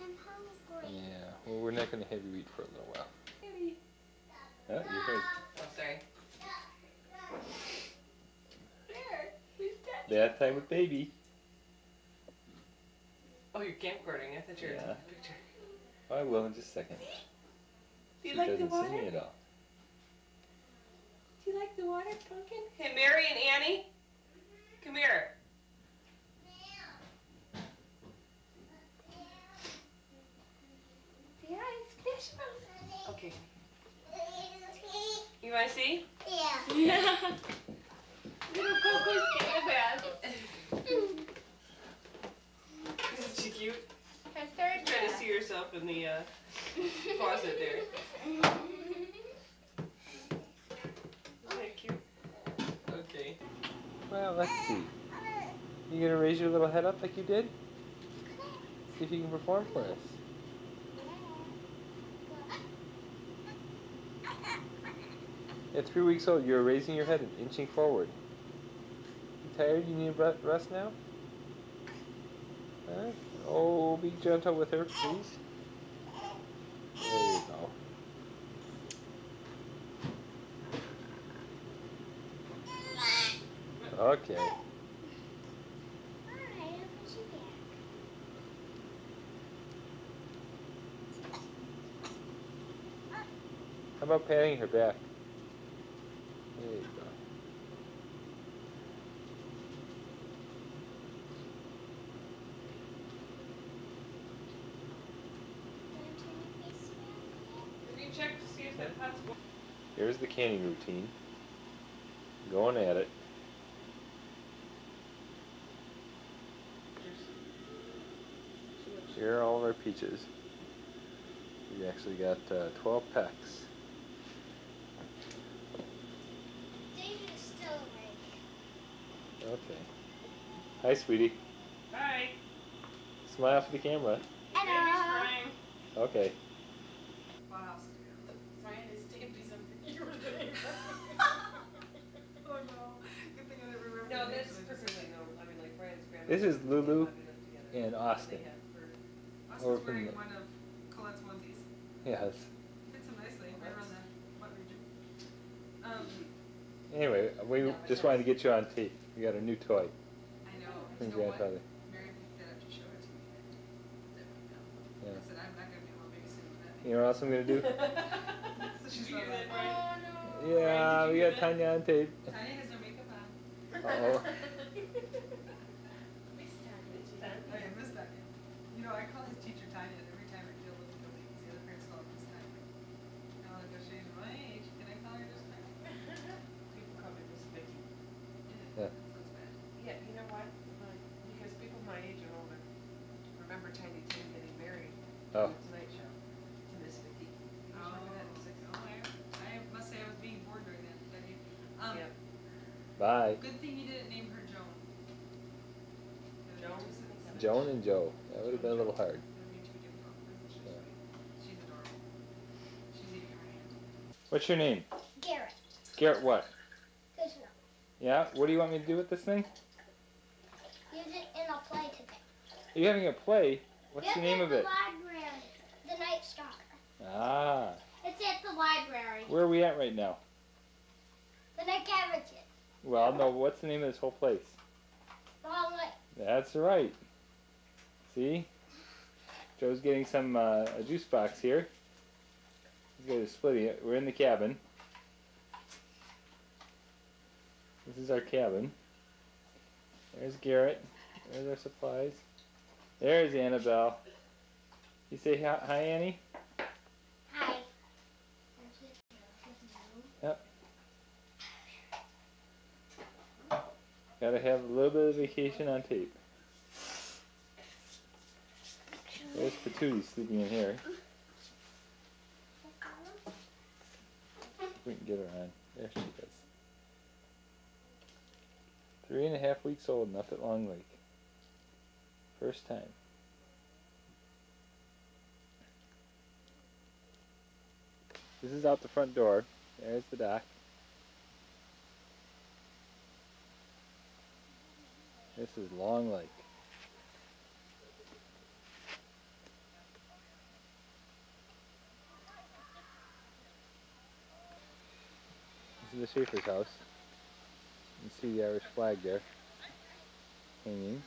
I'm hungry. Yeah. Well, we're not going to have you eat for a little while. Oh, you heard. Oh, sorry. Bath time with baby. Oh, you're camcording. I thought you were Yeah. taking a picture. Oh, I will in just a second. Do you She like the doesn't see me at all. Do you like the water, Pumpkin? Hey, Mary and Annie, come here. Yeah, it's Okay. You want to see? Yeah. Yeah. Little Coco's getting a bath. Isn't she cute? Her third Trying to see herself in the uh, closet there. Isn't cute? Okay. Well, let's see. You gonna raise your little head up like you did? See if you can perform for us. At three weeks old, you're raising your head and inching forward. You tired? You need a rest now? Huh? Oh, be gentle with her, please. There you go. Okay. You. How about patting her back? There? Here's the canning routine. Going at it. Here are all of our peaches. We actually got uh, 12 packs. David is still awake. Okay. Hi, sweetie. Hi. Smile for the camera. Baby's Hello. Okay. Wow. Ryan is Davey's on you were the neighbor. Oh no. Good thing I never remembered. No, that's names. I just- perfectly normal. I mean, like Brian's grandma. This is Lulu They lived together. and Austin. They had Austin's Or wearing the- one of Colette's onesies. Yes. Fits him nicely right around the butt region. Um, Anyway, we just wanted to get you on tape. We got a new toy I know. from You know what? grandfather. Mary picked that up to show it to me. That went down. Yeah. I said, I'm not gonna be able to babysit. You know what else I'm gonna do? So she's Did you not like, Oh no. Yeah, did we got? Tanya on tape. Tanya has no makeup on. Uh-oh. Oh, yeah, Miss Tanya. You know, I call his teacher Tanya and every time I deal with the building, the other parents call her Miss Tanya. Now I go, she's my age, can I call her just Tanya? Oh. Tonight Show to Miss Vicky. Oh, I, I must say I was being bored during that. that evening. Um, Yep. Bye. Good thing you didn't name her Joan. Joan? Joan and Joe. That would have been a little hard. She's adorable. She's eating her hand. What's your name? Garrett. Garrett what? Good to. Yeah? What do you want me to do with this thing? Use it in a play today. Are you having a play? What's It's the name at of the it? library. The Night Star. Ah. It's at the library. Where are we at right now? The Night Cabbages. Well, no, what's the name of this whole place? Long Lake. That's right. See? Joe's getting some uh, a juice box here. He's got a splitting it. We're in the cabin. This is our cabin. There's Garrett. There's our supplies. There's Annabelle. You say hi, hi Annie? Hi. Gotta have a little bit of vacation on tape. There's Patootie sleeping in here. We can get her on. There she is. Three and a half weeks old and up at Long Lake. First time. This is out the front door. There's the dock. This is Long Lake. This is the Schaefer's house. You can see the Irish flag there hanging.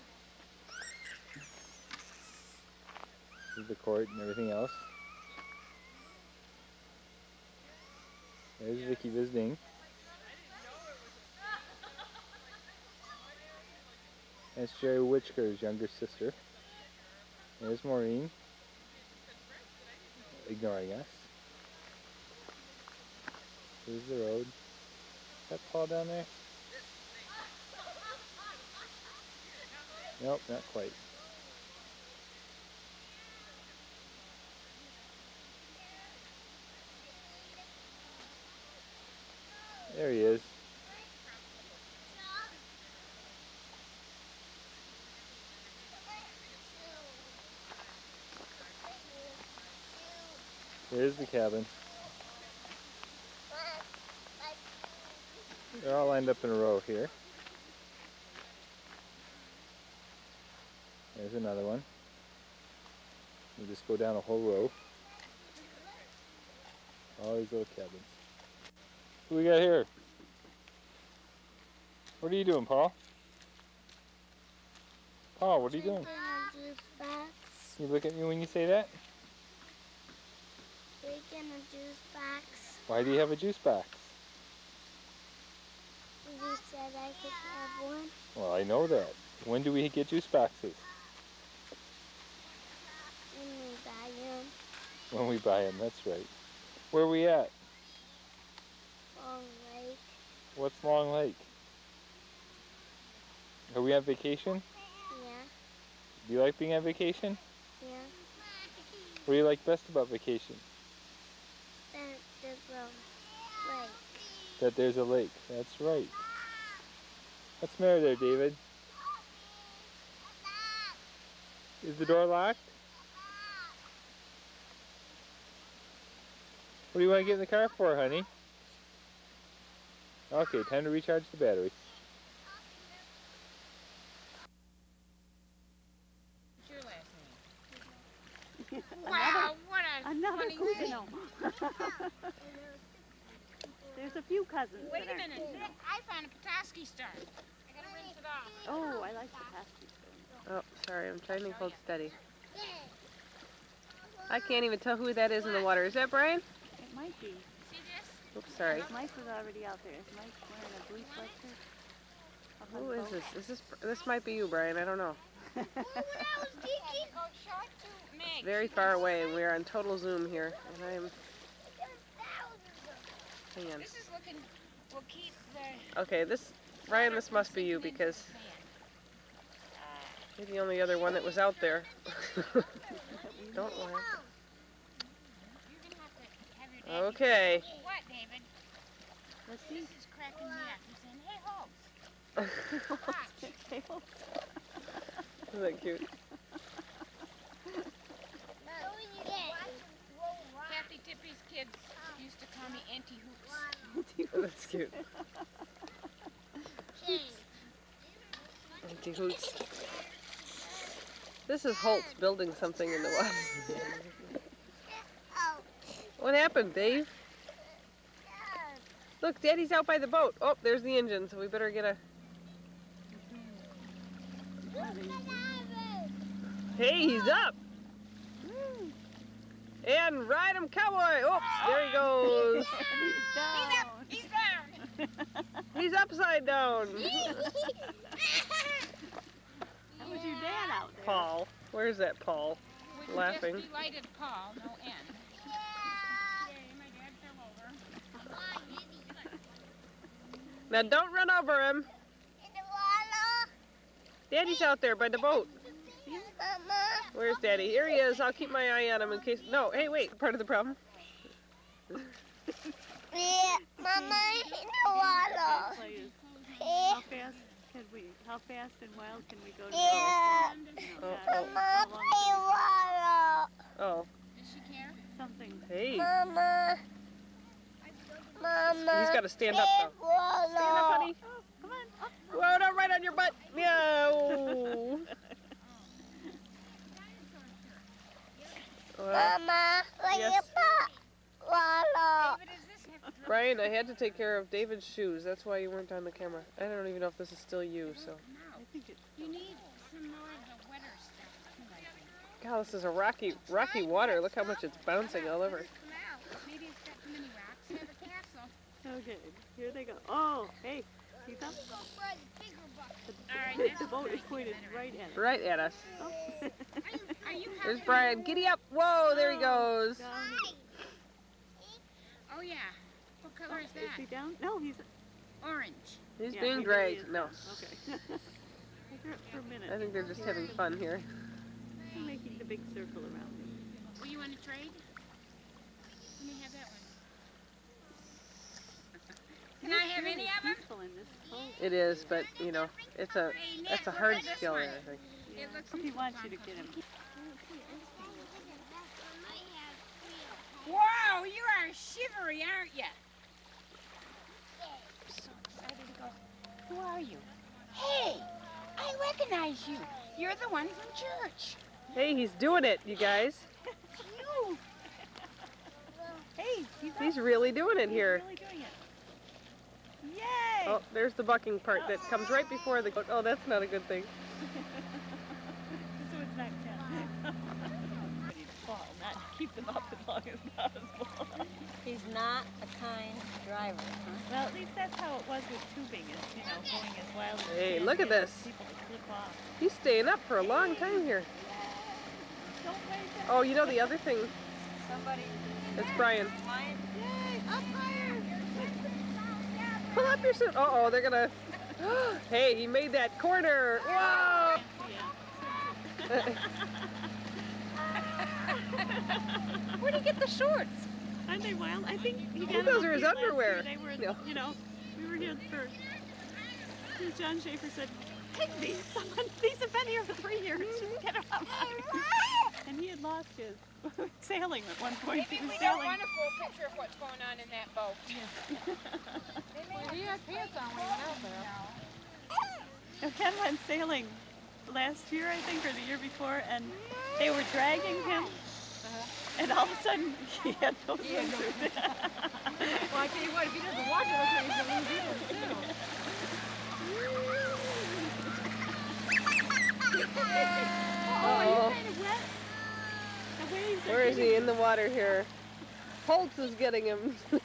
This is the court and everything else. There's Vicky visiting. That's Jerry Witchker's younger sister. There's Maureen. Ignoring us. Here's the road. Is that Paul down there? Nope, not quite. There he is. There's the cabin. They're all lined up in a row here. There's another one. You just go down a whole row. All these little cabins. Who we got here? What are you doing, Paul? Paul, what are you doing? You look at me when you say that? Making a juice box. Why do you have a juice box? You said I could have one. Well, I know that. When do we get juice boxes? When we buy them. When we buy them, that's right. Where are we at? Long Lake. What's Long Lake? Are we on vacation? Yeah. Do you like being on vacation? Yeah. What do you like best about vacation? Lake. That there's a lake. That's right. What's the matter there, David? Is the door locked? What do you want to get in the car for, honey? Okay, time to recharge the battery. What's your last name? Wow, what a Another funny Cusino. name. There's a few cousins Wait a are. minute. I found a Petoskey star. I gotta rinse it off. Oh, I like the pasty. Oh, sorry. I'm trying to hold steady. I can't even tell who that is in the water. Is that Brian? It might be. See this? Oops, sorry. Mike was already out there. Is Mike wearing a blue sweatshirt? Who is on Who the is boat? this? Is this? This might be you, Brian. I don't know. Very far away, and we're on total zoom here, and I'm. Hang. This is looking, we'll keep the, Okay, this Ryan, this must be you because You're the only other one that was out there. Don't laugh. Okay. What, David? Let's see. This is cracking me up. He's saying, hey, Holmes. Isn't that cute? Kathy Tippy's kids used to call me Auntie Hoops. That's cute. Auntie Hoots. This is Holtz building something in the water. what happened, Dave? Look, Daddy's out by the boat. Oh, there's the engine, so we better get a... Hey, he's up! And ride him, cowboy! Oh, there he goes. He's down. He's upside down. How was your dad out there? Paul. Where's that Paul? Which Laughing. just delighted Paul, no end. Yay, my dad fell over. Now don't run over him. Daddy's out there by the boat. Where's Daddy? Here he is. I'll keep my eye on him in case. No, hey, wait. Part of the problem. yeah, Mama in the water. How fast can we, how fast and wild can we go to Yeah. No, Oh, Mama water. Oh, Does she care? Something. hey. Mama. Mama. He's got to stand up though. Water. Stand up, honey. Oh, come on, up. Whoa, don't right on your butt. Meow. Mama, look Yes. at that. Water. David, is this have to Brian, I had to take care of David's shoes. That's why you weren't on the camera. I don't even know if this is still you, so. come out? I think it's You need some more of the wetter stuff, too, I think. God, this is a rocky, rocky water. Look how much it's bouncing all over. Come out. Maybe it's got too many rocks. Have a castle. Okay, here they go. Oh, hey, see that? All right, The boat is pointed right at it. Right at us. Oh. Are you There's? Brian. Giddy up. Whoa, there he oh, goes. Down. Oh, yeah. What color is Is he that? down? No, he's. Orange. He's yeah, being he dragged. is No. Okay. I for a minute. I think they're just having fun here. They're making the big circle around me. Will you want to trade? Let me have that one. Can I have any of them? Peaceful in this boat. It is, but you know, it's a it's a hard skill. one? I think. It looks He wants you to get him. Wow, you are shivery, aren't you? So excited to go. Who are you? Hey, I recognize you. You're the one from church. Hey, he's doing it, you guys. You. Hey, he's, He's really doing it he's here. really doing it. Yay! Oh, there's the bucking part that comes right before the. Oh, that's not a good thing. so it's not ten. Ready to fall, not keep them up as long as possible. He's not a kind driver, huh? Well, at least that's how it was with tubing, is you know, going as wild as Hey, look at this. People to slip off. He's staying up for a long time here. Don't raise. Oh, you know the other thing. Somebody It's Brian. flying. Yay! Up higher! Pull up your suit. Uh oh, they're gonna. hey, he made that corner. Whoa! Where'd he get the shorts? Aren't they wild? I think he got those are his underwear. They were, No. you know, we were here for. John Schaefer said, "Take these. Someone, these have been here for three years. Get them up." and he had lost his sailing at one point. Maybe he was we don't want a full picture of what's going on in that boat. Well, he had pants on when he went out there. Now, Ken went sailing last year, I think, or the year before, and they were dragging him. Uh-huh. And all of a sudden, he had no swimsuit. Well, I tell you what, if he doesn't wash it, that's what he's gonna lose his too. Oh, kind of wet. The waves are where is he in the water here? Holtz is getting him. We're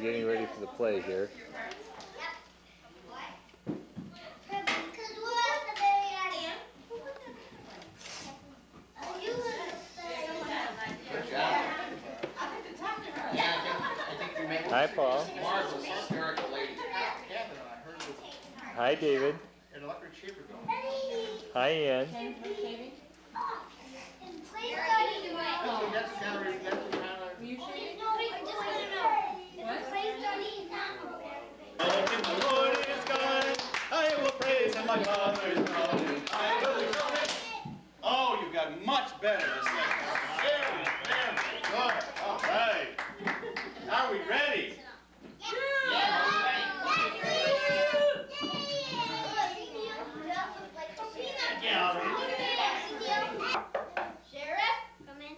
getting ready for the play here. Hi, Paul. Hi, David. let her shaver go. Hi, Ian. Please Oh, that's kind of, that's kind of. No, I just want to know. What? Please don't eat that. If the Lord is God, I will praise him, my Father is God. I will exalt him. Oh, you got much better this second. Very, very good. All right. Are we ready? Yeah, all right. Sheriff, come in.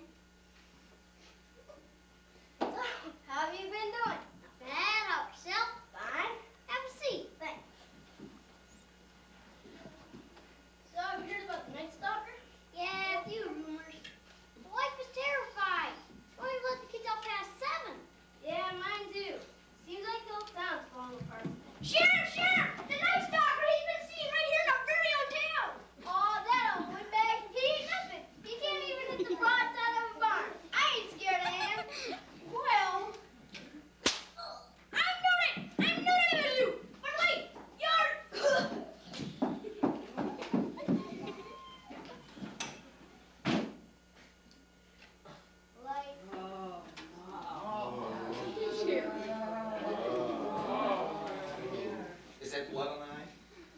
How have you been doing? Not bad. How about yourself? Fine. Have a seat. Thanks. So, have you heard about the Night Stalker? Yeah, a few rumors. The wife is terrified. Won't even let the kids out past seven. Yeah, mine too. Seems like the whole town's falling apart. Sheriff, Sheriff! The Night Stalker! He's been seen right here in our very own town! Aw, that old windbag. He ain't nothing. He can't even hit the broadside of a barn. I ain't scared of him. Well, I'm not it. I'm not it of you. But wait, you're. like. Is that blood on the knife?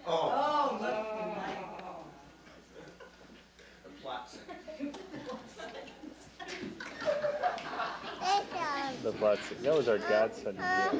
Oh, look. The plot thickens. The plot. That was our godson. Uh,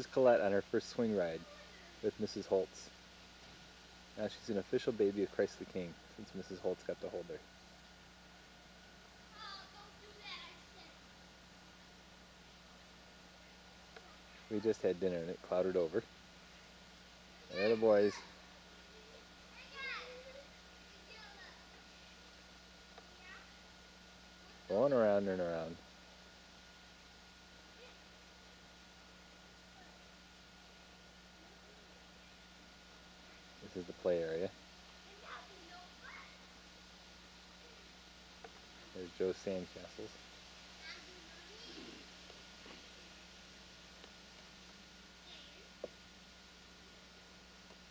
This is Colette on her first swing ride with Mrs. Holtz. Now she's an official baby of Christ the King since Mrs. Holtz got to hold her. We just had dinner and it clouded over. There the boys. Going around and around. This is the play area. There's Joe's Sandcastles.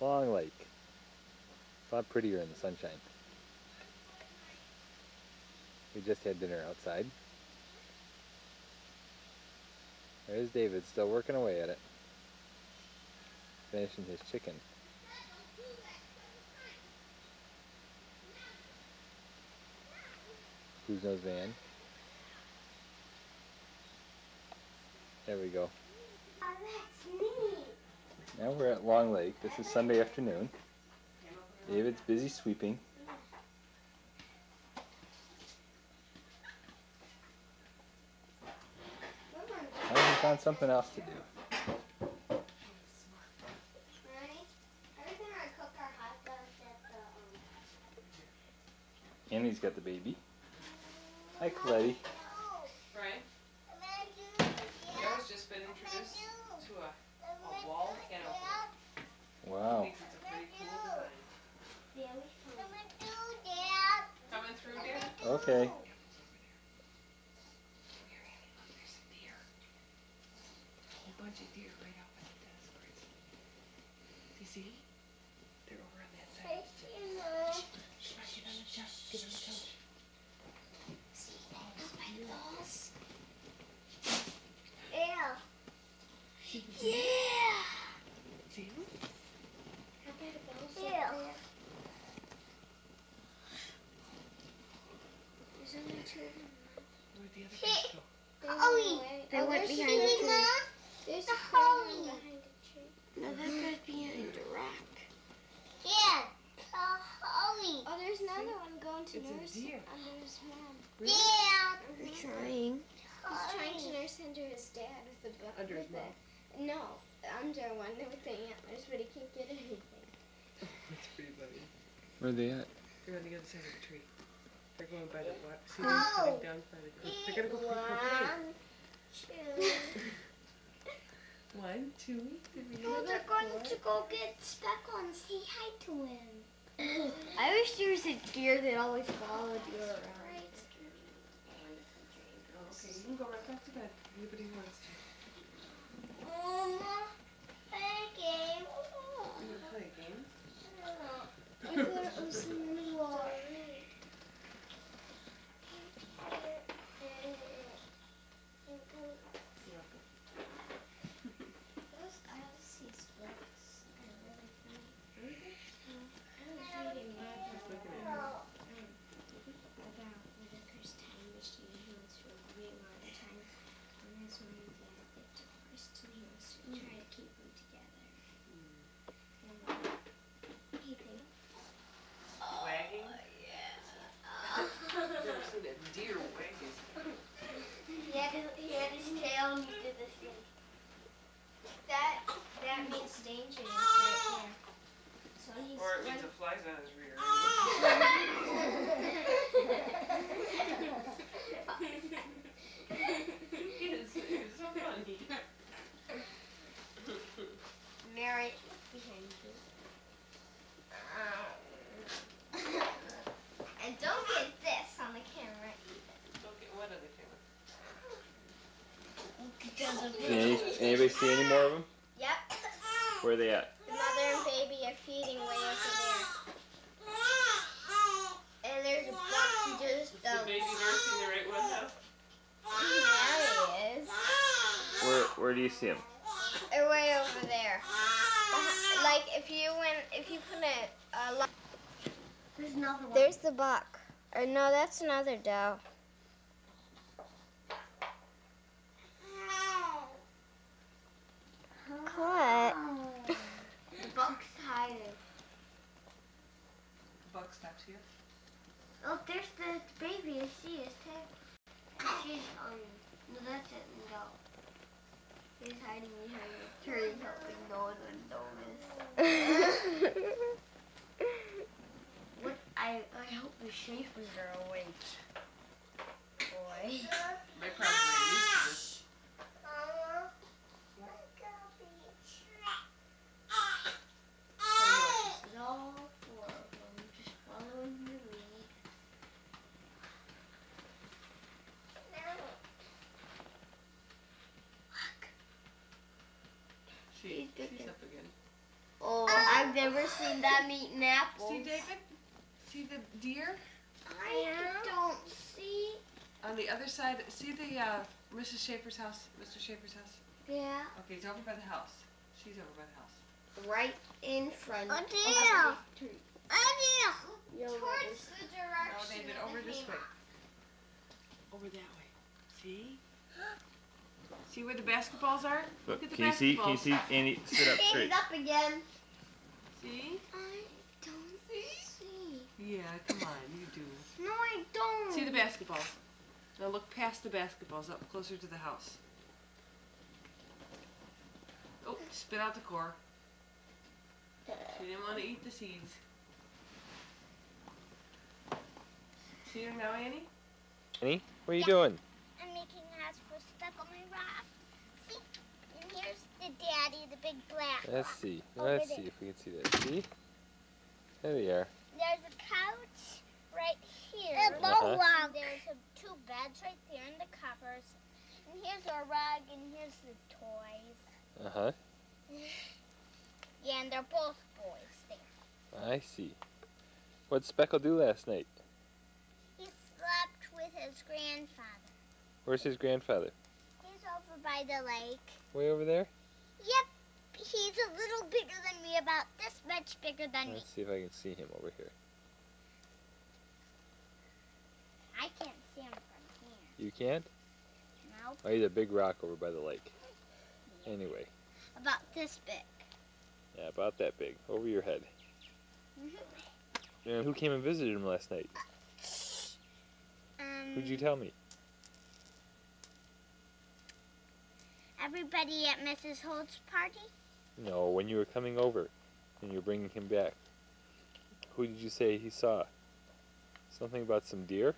Long Lake. It's A lot prettier in the sunshine. We just had dinner outside. There's David still working away at it. Finishing his chicken. Quiznos van. There we go. Now we're at Long Lake. This is Sunday afternoon. David's busy sweeping. Now he found something else to do. I Annie's got the baby. Hi, Coletti. Brian? Joe's just been introduced to a, a wall canopy. Wow. Thinks it's a pretty cool design. very fun. Coming through, dear? Okay. whole bunch of deer right out by the tennis courts. Do you see? They're over on that side. Shh, shh, get on the couch. Get on the couch. Yeah. See? Yeah. See? How about a balls up there? There's only two of them. Where'd the other guys go? Oh, oh They oh, went there's behind the tree. There's a Holly behind the tree. No, that goes behind the rock. Yeah, a Holly. Oh, there's another one going to It's nurse deer. under his mom. Really? Yeah. They're trying. He's trying to nurse under his dad with the bu- Under his with mom. the- No, under one with the antlers, but he can't get anything. That's pretty funny. Where are they at? They're on the other side of the tree. They're going by the wa- See, Oh. they're coming down by the creek. They're gonna go for One, two. One, two, three. No, they're going to go get Speckle and say hi to him. I wish there was a deer that always followed you around. Okay, you can go right back to bed. if Anybody wants to. Mama, play a game. You wanna play a game? I thought it was me. Those Odyssey's books are really funny. I was reading one about Whitaker's time machine. He wants to go rewind time. And his mom and dad get divorced and he wants to try to keep them together. And he thinks Wagging? I've never seen a deer wagging. He had, his, he had his tail and he did this thing. That that means danger is right there. So he's Or it means run- a fly's on his rear. it is, it is so funny. Mary behind you. Um, and don't get this on the camera either. Don't get what on the camera? Did anybody see any more of them? Yep. Where are they at? baby nursing the right one he is. Where, where do you see him? Uh, way over there. Like if you went, if you put a, uh, There's another one. There's the buck. Or no, that's another doe. Caught. Oh. The buck's hiding. The buck's next to you. Oh, there's the baby. I see his tail. She's, um, no, that's it. No. He's hiding behind the tree, hoping no one would notice. what? I, I hope the Schaefers are awake. Boy. They probably used to this. This is all four of them, just following the lead. She, she's up again. Oh, I've never seen them eating apples. See, David? See the deer? I don't see. On the other side, see the, uh, Mrs. Schaefer's house? Mr. Schaefer's house? Yeah. Okay, he's over by the house. She's over by the house. Right in front Oh, of dear. the tree. Oh, You'll Towards notice. the No, direction David, over the this way. Over that way. See? See where the basketballs are? Look at the Can you see? Can you see? Andy, sit up straight. Stand up again. See? I don't see. Yeah, come on, you do. No, I don't. See the basketballs. Now look past the basketballs, up closer to the house. Oh, spit out the core. She didn't want to eat the seeds. See her now, Annie? Annie, what are you doing? I'm making house for stuck on my rock. See? And here's the daddy, the big black Let's rock. see. Over Let's there. see if we can see that. See? There they are. There's a couch right here. A low Uh-huh. There's a, two beds right there in the covers. And here's our rug and here's the toys. Uh huh. Yeah, and they're both boys there. I see. What'd Speckle do last night? He slept with his grandfather. Where's his grandfather? He's over by the lake. Way over there? Yep, he's a little bigger than me, about this much bigger than me. Let's see if I can see him over here. I can't see him from here. You can't? Nope. Oh, he's a big rock over by the lake. Anyway, About this big. yeah, about that big. Over your head. Mm-hmm. And who came and visited him last night? Um, Who'd you tell me? Everybody at Mrs. Holt's party? No, when you were coming over and you're bringing him back. Who did you say he saw? Something about some deer?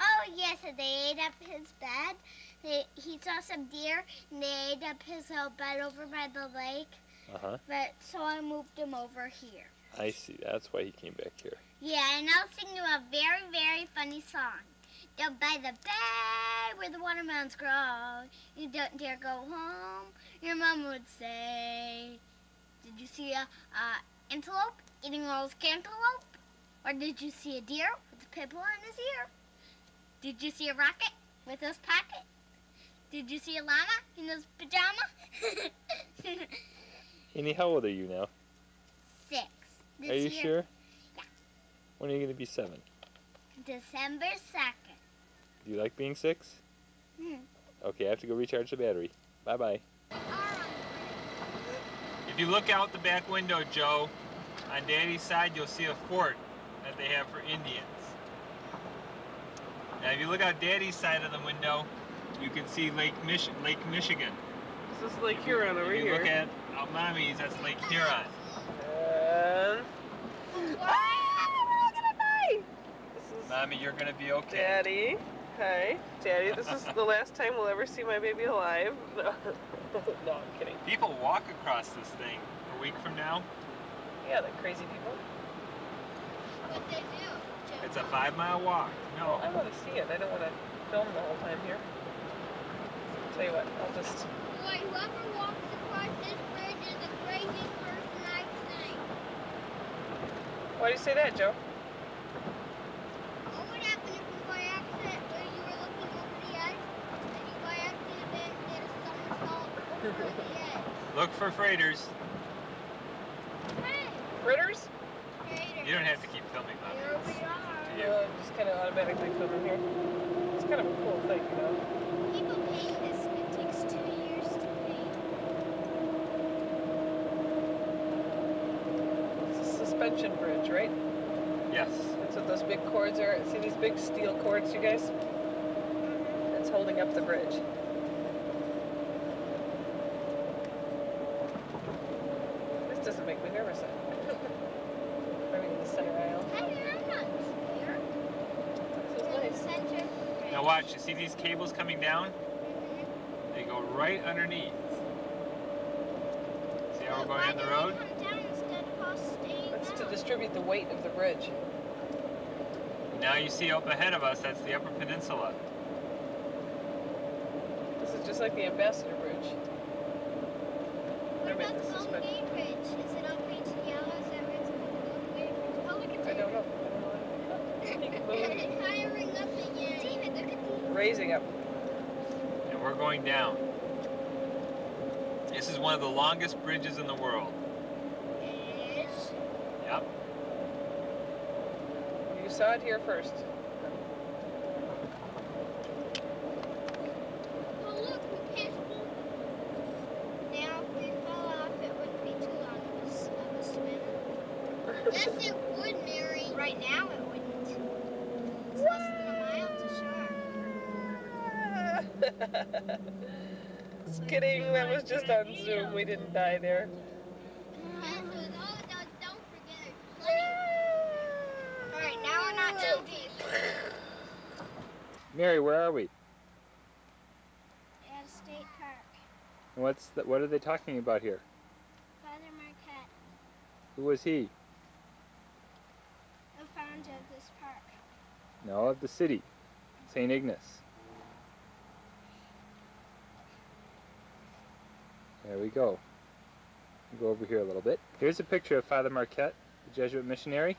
Oh, yes, and they ate up his bed. They, he saw some deer, and they ate up his little bed over by the lake. Uh huh. But so I moved him over here. I see. That's why he came back here. Yeah, and I'll sing you a very, very funny song. Down by the bay where the watermelons grow, you don't dare go home. Your mom would say, Did you see a uh, antelope eating a little cantaloupe? Or did you see a deer with a pimple on his ear? Did you see a rocket with his pocket? Did you see a llama in his pajama? Annie, how old are you now? Six. This are you year, sure? When are you going to be seven? December 2nd. Do you like being six? Hmm. Okay, I have to go recharge the battery. Bye bye. If you look out the back window, Joe, on Daddy's side, you'll see a fort that they have for Indians. Now, if you look out Daddy's side of the window, you can see Lake, Mich- Lake Michigan. This is Lake Huron over if you here. look at out Mommy's, that's Lake Huron. And Mommy, you're gonna be okay. Daddy. Hi. Daddy, this is the last time we'll ever see my baby alive. No, no I'm kidding. People walk across this thing a week from now. Yeah, the crazy people. What they do? It's a five mile walk. No. I want to see it. I don't want to film the whole time here. Tell you what, I'll just. Boy, whoever walks across this bridge is the craziest person I've seen. Why do you say that, Joe? What would happen if you by accident, where you were looking over the edge, and you by accident did did a somersault over the edge? Look for freighters. Hey, Critters? You don't have to keep filming, Mommy. here we are. Yeah, just kind of automatically filming here. It's kind of a cool thing, you know. People paint this, it takes two years to paint. It's a suspension bridge, right? Yes. That's what those big cords are. See these big steel cords, you guys? Mm-hmm. That's holding up the bridge. This doesn't make me nervous. I mean, the center aisle. This is nice. Now watch, you see these cables coming down? They go right underneath. See how we're going on the road? That's to distribute the weight of the bridge. Now you see up ahead of us, that's the Upper Peninsula. This is just like the Ambassador Bridge. What about the Golden Gate Bridge? Is it all painted yellow? Is that where it's called the Golden Gate Bridge? Oh, look at I don't know. It's firing up again. David, look at these. Up. And we're going down. This is one of the longest bridges in the world. Is? Yep. You saw it here first. Oh, look, we passed both. Now, if we fell off, it wouldn't be too long of a, s- of a swim. yes, it would, Mary. Right now, it wouldn't. It's less than a mile to shore. Just kidding. That was just on Zoom. We didn't die there. Yes, it was. Oh, don't, don't forget it. Plenty. All right, now we're not too deep. Mary, where are we? At a state park. And what's the, what are they talking about here? Father Marquette, Who was he? the founder of this park. No, of the city, St. Ignace. There we go. Go over here a little bit. Here's a picture of Father Marquette, the Jesuit missionary.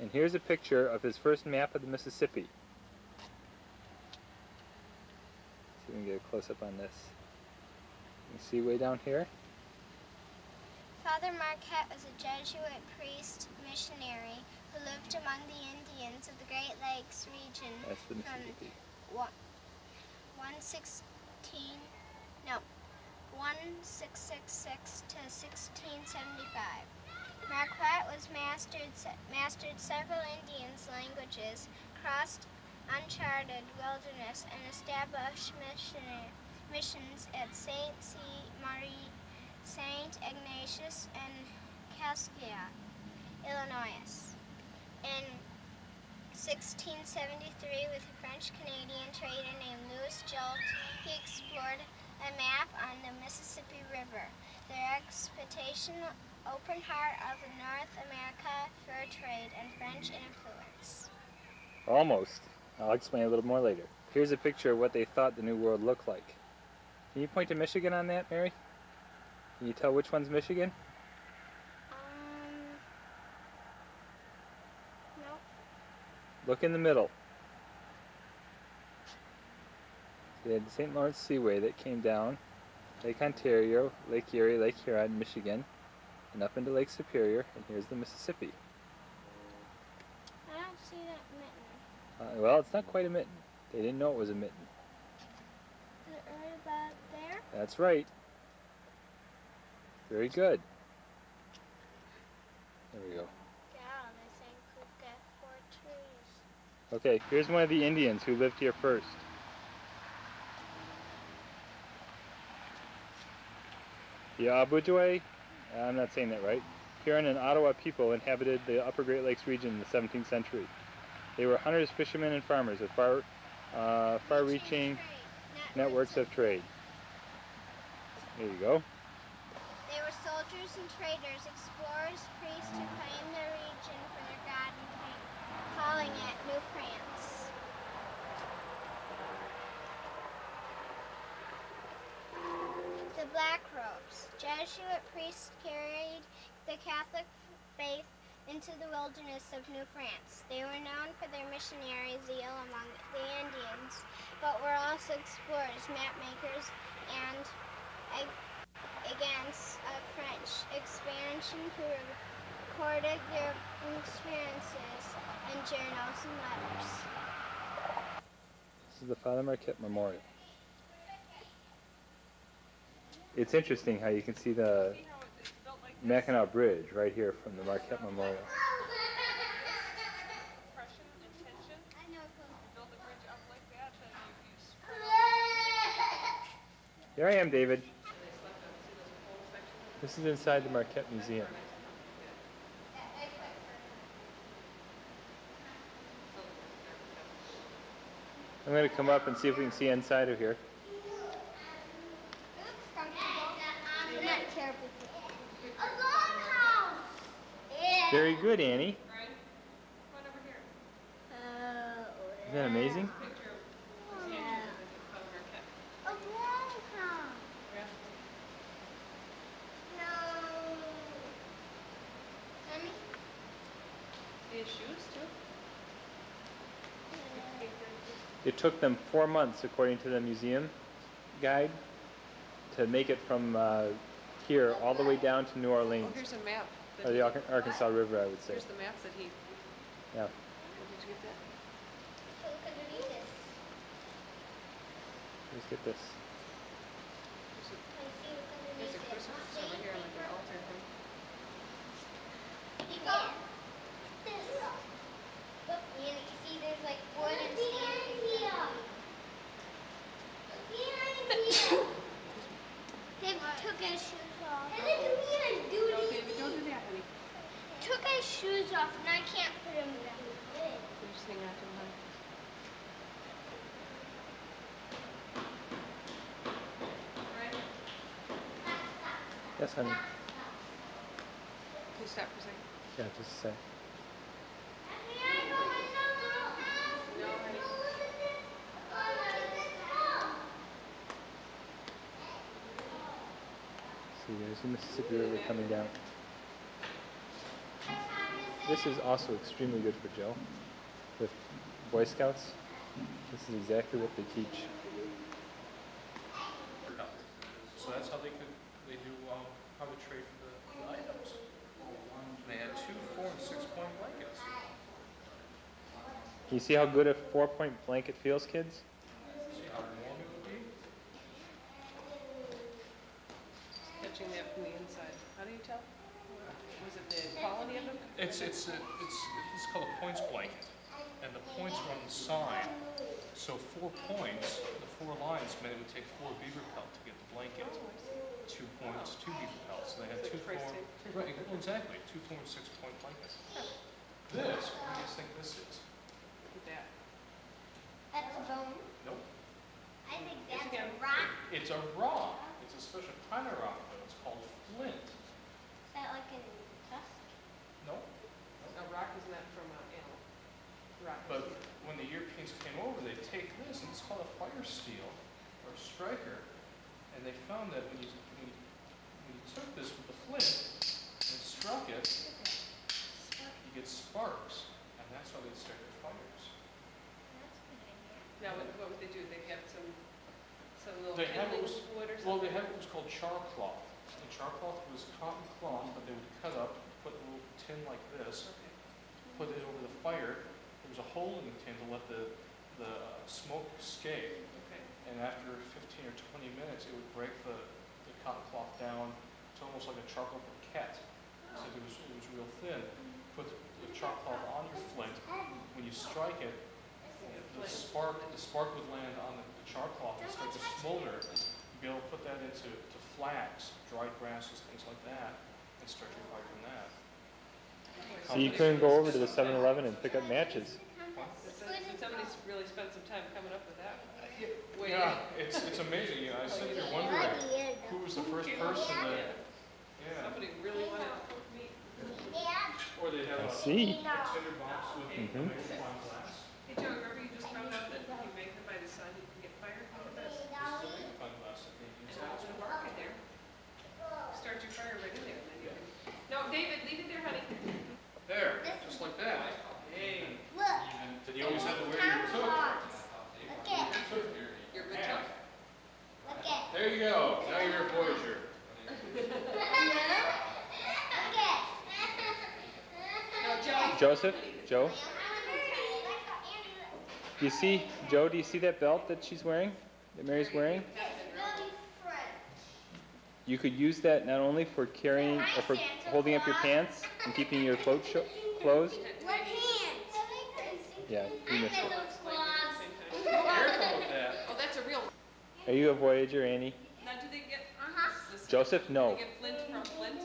And here's a picture of his first map of the Mississippi. See if we can get a close up on this. You see way down here? Father Marquette was a Jesuit priest missionary who lived among the Indians of the Great Lakes region That's the from Mississippi. one, 116, no, 1666 to 1675. Marquette was mastered, mastered several Indians' languages, crossed uncharted wilderness, and established missionary, missions at Saint C. Marie, Saint Ignatius, and Kaskaskia, Illinois. In 1673, with a French-Canadian trader named Louis Jolliet, he explored a map on the Mississippi River. Their expectation open heart of North America fur trade and French influence. Almost. I'll explain a little more later. Here's a picture of what they thought the New World looked like. Can you point to Michigan on that, Mary? Can you tell which one's Michigan? Um, nope. Look in the middle. They had the St. Lawrence Seaway that came down, Lake Ontario, Lake Erie, Lake Huron, Michigan, and up into Lake Superior, and here's the Mississippi. I don't see that mitten. Uh, well, it's not quite a mitten. They didn't know it was a mitten. Is it right about there? That's right. Very good. There we go. Yeah, they we've got four trees. Okay, here's one of the Indians who lived here first. The Abujue, I'm not saying that right, Huron and Ottawa people inhabited the upper Great Lakes region in the 17th century. They were hunters, fishermen, and farmers with far, uh, far-reaching networks of trade. There you go. They were soldiers and traders, explorers, priests who claimed the region for their god and king, calling it New France. The Black Robes. Jesuit priests carried the Catholic faith into the wilderness of New France. They were known for their missionary zeal among the Indians, but were also explorers, map makers, and ag- against uh, French expansion who recorded their experiences in journals and letters. This is the Father Marquette Memorial. It's interesting how you can see the Mackinac Bridge right here from the Marquette Memorial. Here I am, David. This is inside the Marquette Museum. I'm going to come up and see if we can see inside of here. Very good, Annie. Isn't that amazing? His shoes too? It took them four months, according to the museum guide, to make it from uh, here all the way down to New Orleans. Oh, Orleans, here's a map. That or the he- Arkansas River, I would say. Here's the maps that he, did Yeah. you get that? Let's get this. There's a crucifix over here, like an altar thing. Look, Annie, you see there's like wood and sand. Dave took his shoes off. No, David, don't do that, honey. Took his shoes off and I can't put them back. You just hang on to him, honey. Yes, honey. Can you stop for a second? Yeah, just a sec. See, there's the Mississippi River coming down. This is also extremely good for Joe. With Boy Scouts, this is exactly what they teach. So that's how they could, they do, um, how they trade for the the items. And they had two, four, and six point blankets. Can you see how good a four-point blanket feels, kids? See how warm it would be? Catching that from the inside. How do you tell? Was it the quality of them? It's, it's, a- it's, it's called a points blanket, and the points are on the side. So four points, the four lines meant it would take four beaver pelt to get the blanket. Two points, two beaver pelts, and they had two, four, right, exactly, two, four, and six point blankets. This, what do you think this is? Look at that. That's a bone. Nope. I think that's a rock. It's a rock, it's a special kind of rock, though, it's called flint. Is that like a tusk? Nope. A rock is not from an animal. Rock is. But when the Europeans came over, they take this, and it's called a fire steel, or a striker, and they found that when you, when you, when you took this with a flint and struck it, you get sparks, and that's how they start their fires. Now, what, what would they do? They'd have some, some little They had kindling was, wood or something? well, they had what was called char cloth. The char cloth was cotton cloth that they would cut up, put a little tin like this, put it over the fire. There was a hole in the tin to let the, the uh, smoke escape. Okay. And after 15 or 20 minutes, it would break the, the cotton cloth down to almost like a charcoal briquette. So it was, it was real thin. Put the charcoal cloth on your flint. When you strike it, the spark, the spark would land on the, the char cloth and start to smolder. You'd be able to put that into to flax, dried grasses, things like that, and start your fire from that. So you couldn't go over to the 7-Eleven and pick up matches. So- so Somebody's really spent some time coming up with that. Way Yeah, it's, it's amazing, you know, I sit here wondering who was the first person that, yeah. Somebody really wanted meat. Or they have I a see. a tinder box with Mhm. magnifying glass. Hey, Joe, remember you just found out that you make them by the sun, you can get fired? Look at this. Magnifying glass that they use. There's a little bark in there. Start your fire right in there, and then you can. No, David, leave it there, honey. There, just like that. Hey. Look. And then you always had to wear your toque. Look at. You're good. Look at. There you go, now you're a Voyageur. Look at. Joseph, Joe, do you see, Joe, do you see that belt that she's wearing, that Mary's wearing? You could use that not only for carrying or uh, for holding up your pants and keeping your clothes sho- closed. What hands? Yeah, you missed it. Careful with that. Oh, that's a real. Are you a Voyageur, Annie? Now, do they get? Uh-huh. this- Joseph, no. Do they get Flint from Flint?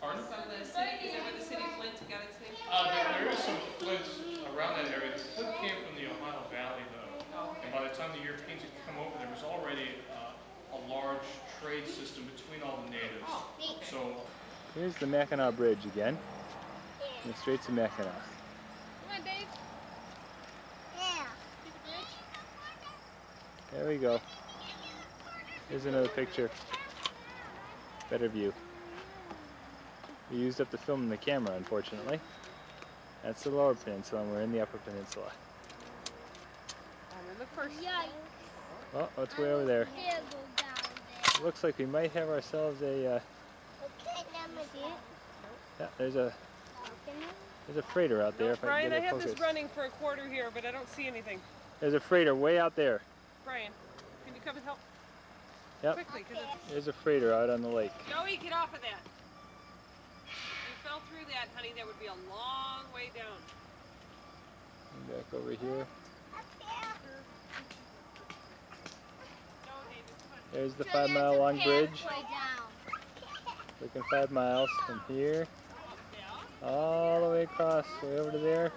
Pardon? From the city? Is that where the city Flint got its name? Uh, there, there is some flints around that area. The flint came from the Ohio Valley, though. And by the time the Europeans had come over, there was already uh, a large trade system between all the natives. So Here's the Mackinac Bridge again. In the Straits of Mackinac. Come on, Dave. There we go. Here's another picture. Better view. We used up the film in the camera, unfortunately. That's the lower peninsula, and we're in the upper peninsula. I'm in the first. Oh, what's way over there? It looks like we might have ourselves a. Uh, yeah, there's a there's a freighter out there. If Brian, I I can get have it this running for a quarter here, but I don't see anything. There's a freighter way out there. Brian, can you come and help? Yep. Quickly. There's a freighter out on the lake. Joey, get off of that. If you fell through that, honey, that would be a long way down. And back over here. There's the five mile long bridge. Looking five miles from here all the way across, way over to there.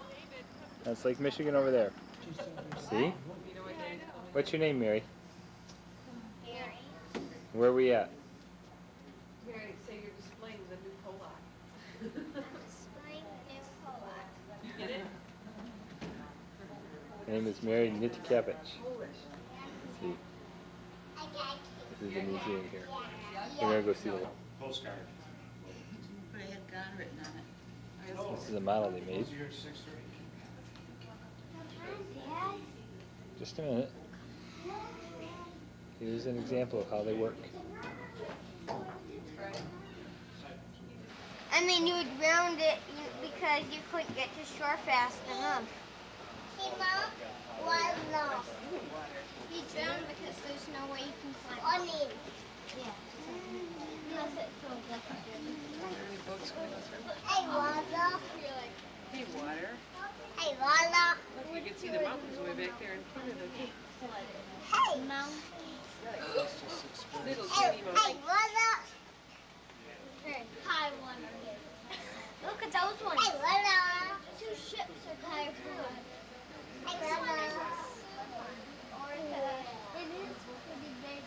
That's Lake Michigan over there. See? What's your name, Mary? Mary. Where are we at? Mary, say you're displaying the new Polak. You get it? Her name is Mary Nitkevich. See? This is the museum here. We're gonna go see the. Postcard. But it had God written on it. This is a model they made. Just a minute. Here's an example of how they work. I mean, you would round it because you couldn't get to shore fast enough. He Mom. Why no? You drown because there's no way you can climb. I mean, Yeah. Unless it feels like a hey, Wanda. Hey, water. Hey, Wanda. Look, you can see the mountains way back there in front of it. Hey. Little Hey, teeny hey, mountains. Wanda. Hi, Wanda. Look at those ones. Hey. Two ships are tied for Hey, Wanda. It is pretty big.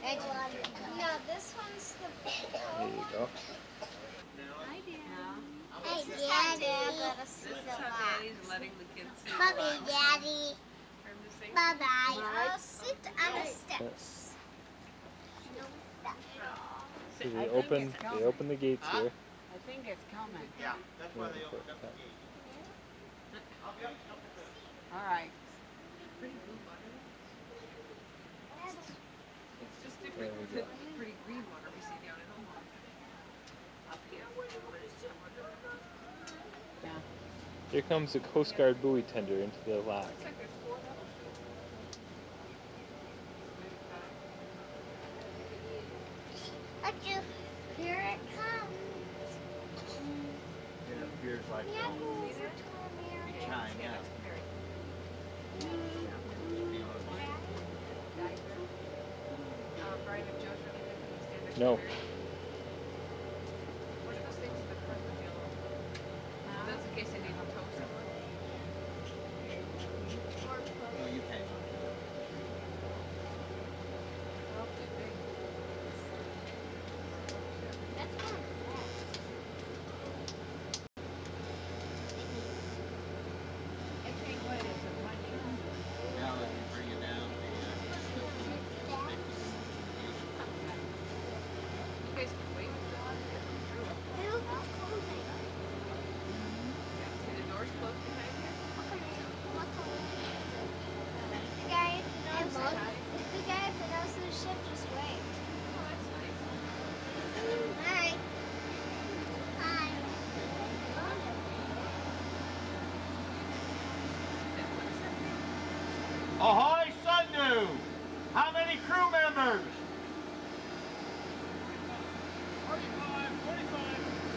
Hey, No, this one's the. There you go. Hi, Dad. This Hey, is how Daddy. Dad- This is how Daddy's letting the kids see the Bye, lights. Daddy. Time to Bye bye. I'll sit on the steps. So they open they open the gates here. I think it's coming. Yeah, that's why they opened up the gate. All right. It's just There different we the pretty green water we see down in Omaha. Up here, where you want to see Here comes the Coast Guard buoy tender into the lock. Looks like there's four of them. Look, you. Here it comes. It appears like Yeah, um, these are two China. Yeah. Uh, Brian and Joe's really good when they stand next to No. Mary. What are those things in the front of the yellow? That's in case they need to tow someone. No, you can't. Oh, too big. That's one. I think what is it, one year? Now that you bring it down, the, uh, still, they can use it.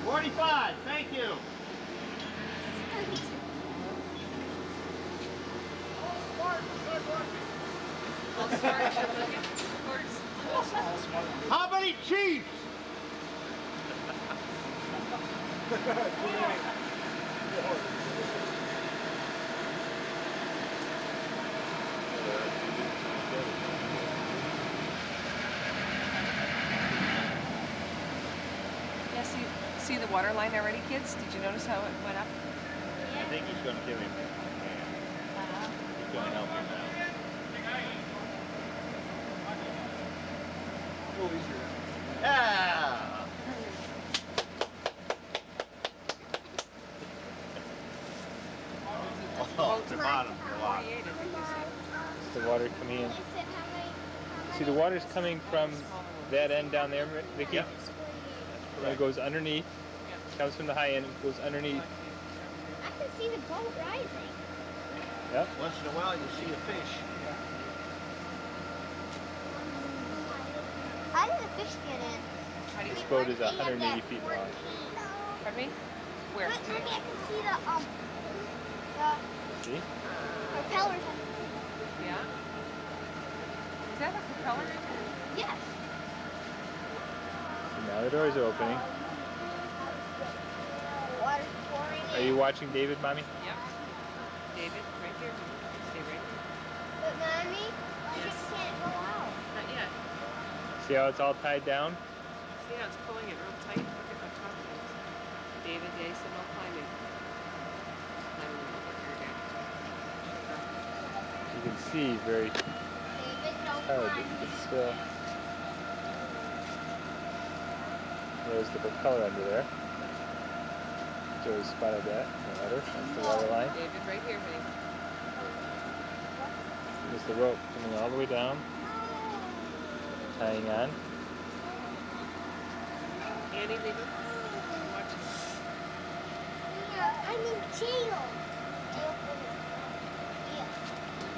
45, thank you. How many Chiefs? Yeah, see, see the water line already, kids? Did you notice how it went up? I think he's going to give him. He's going to help him now. Yeah. Oh, the bottom, the. Is the water coming in? See, the water's coming from that end down there, Vicky? Yep. And it goes underneath. Comes from the high end, and goes underneath. I can see the boat rising. Yep. Once in a while you see a fish. How did the fish get in? This boat is 180 feet long. Pardon me? Where? Mommy, I can see the um the See? propellers. Yeah? Is that a propeller? Yes. So now the doors are opening. Water's pouring Are you watching David, Mommy? Yep. David, right here. Stay right But mommy, Yes. yes. can't go out. Not yet. See how it's all tied down? See how it's pulling it real tight? Look at how tough it is. David, yeah, he said no climbing. Climbing over here again. You can see very David, don't tired, climb. but it's still. There's the propeller under there. Joey spotted that in the water. That's the water line. David, right here, honey. There's the rope coming all the way down, tying on. Annie, leave it. Watch. Yeah, I'm in jail. Jail for yeah.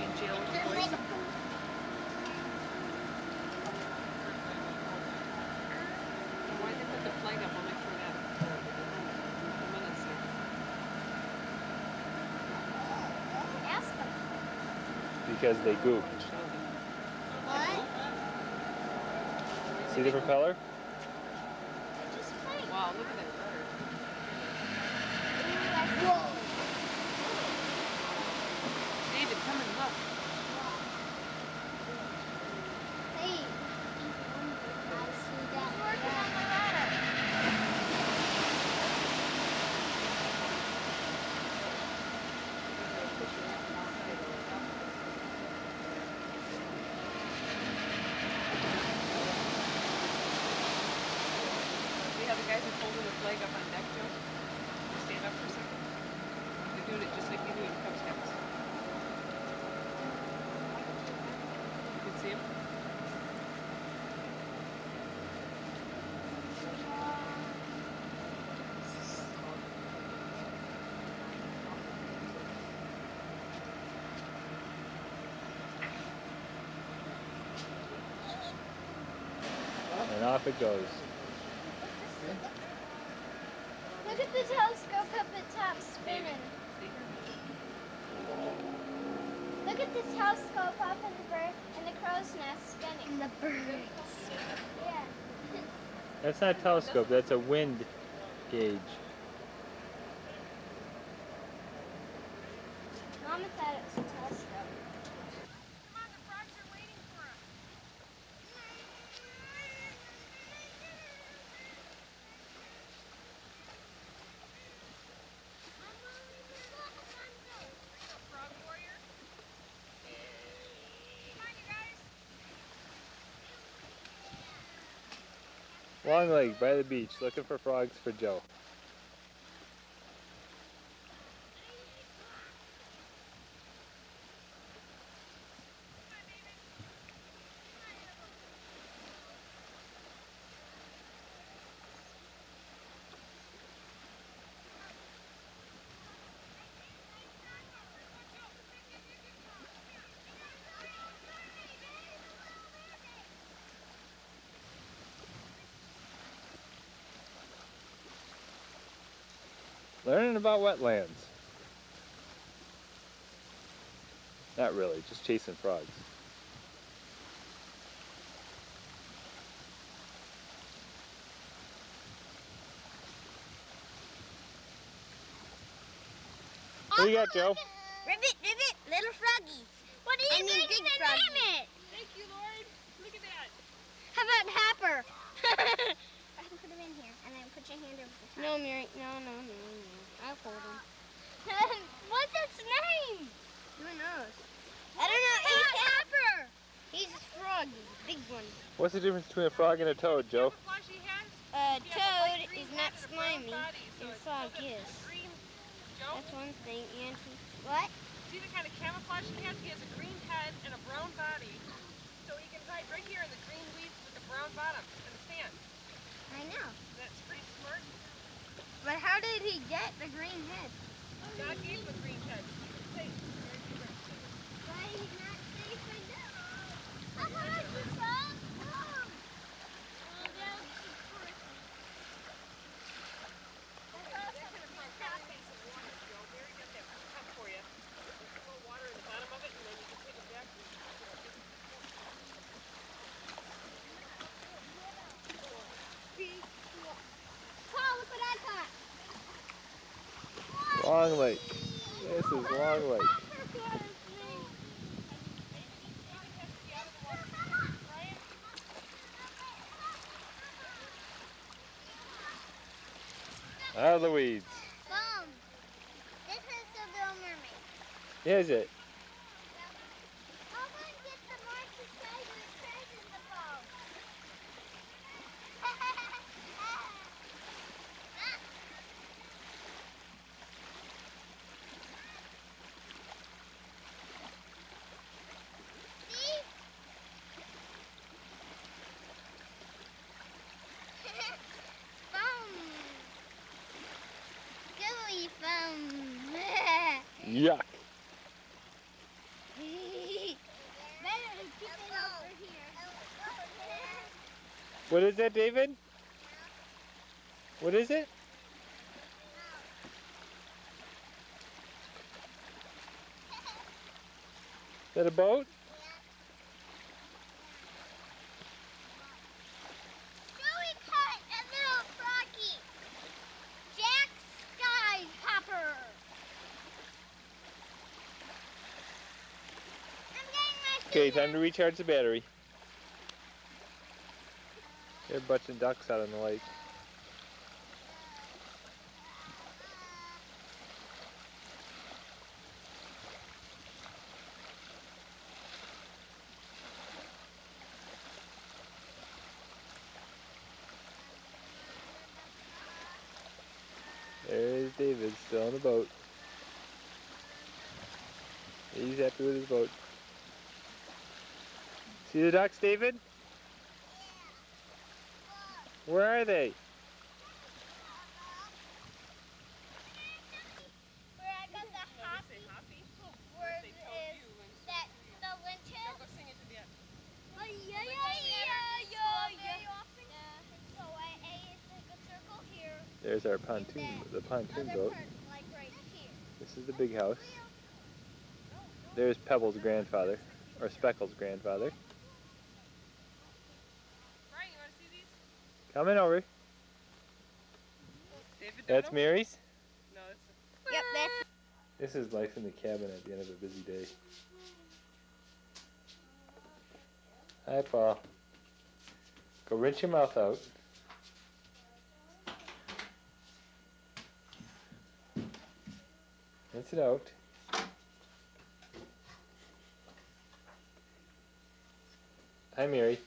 In jail with the boys. Why they put the flag up only for that? couple minutes there. Ask him. Because they gooped. What? See the propeller? Just fine. Wow, look at that bird. Whoa. David, come and look. Hey. I see that. He's working on the ladder. See how the guys are holding the flag up on deck, Joe? Stand up for a second. They're doing it just like you do in Cub Scouts. You can see them? And off it goes. Look at the telescope up at top spinning. Look at the telescope up in the bird and the crow's nest spinning. And the birds. Yeah. That's not a telescope, that's a wind gauge. Mama thought it was a telescope. Long Lake by the beach looking for frogs for Joe. Learning about wetlands. Not really, just chasing frogs. What do you got, Joe? Ribbit, ribbit, little froggy. What are you doing to name it? Thank you, Lord. Look at that. How about Hopper? I can put him in here, and then put your hand over the top. No, Mary, no, no, no, no. I'll hold him. What's its name? Who knows? I don't know. He's Hopper. He's a frog. big one. What's the difference between a frog and a toad, Joe? Uh, toad is not slimy, and frog is. That's one thing, and he, what? See the kind of camouflage he has? He has a green head and a brown body. So he can hide right here in the green weeds with the brown bottom and the sand. I know. That's pretty smart. But how did he get the green head? God gave him a green head. Why he's not safe now? I want you, frog. Come. Oh, that was too pretty. Paul, look what I caught. Long Lake. This is Long Lake. Ah, Out of the weeds. Boom. This is the Little Mermaid. Is it? I want to get the Marcy Tiger treasure in the boat. See? Boom. Gooey foam. Yuck. Better keep it over here. What is that, David? What is it? Is that a boat? Joey caught a little froggy. Jack Sky Popper. I'm getting my Okay, time to recharge the battery. There are bunch of ducks out in the lake. There's David, still on the boat. He's happy with his boat. See the ducks, David? Where are they? Where I got the hoppy word is that the winter. Oh, yeah, yeah, yeah, yeah, yeah. So I ate like a circle here. There's our pontoon, the pontoon boat. part, like right here. This is the big house. Oh, There's Pebble's grandfather, or Speckle's grandfather. Brian, you want to see these? Coming over. That's Mary's. No, it's Yep, that's This is life in the cabin at the end of a busy day. Hi, Paul. Go rinse your mouth out. Rinse it out. Hi, Mary.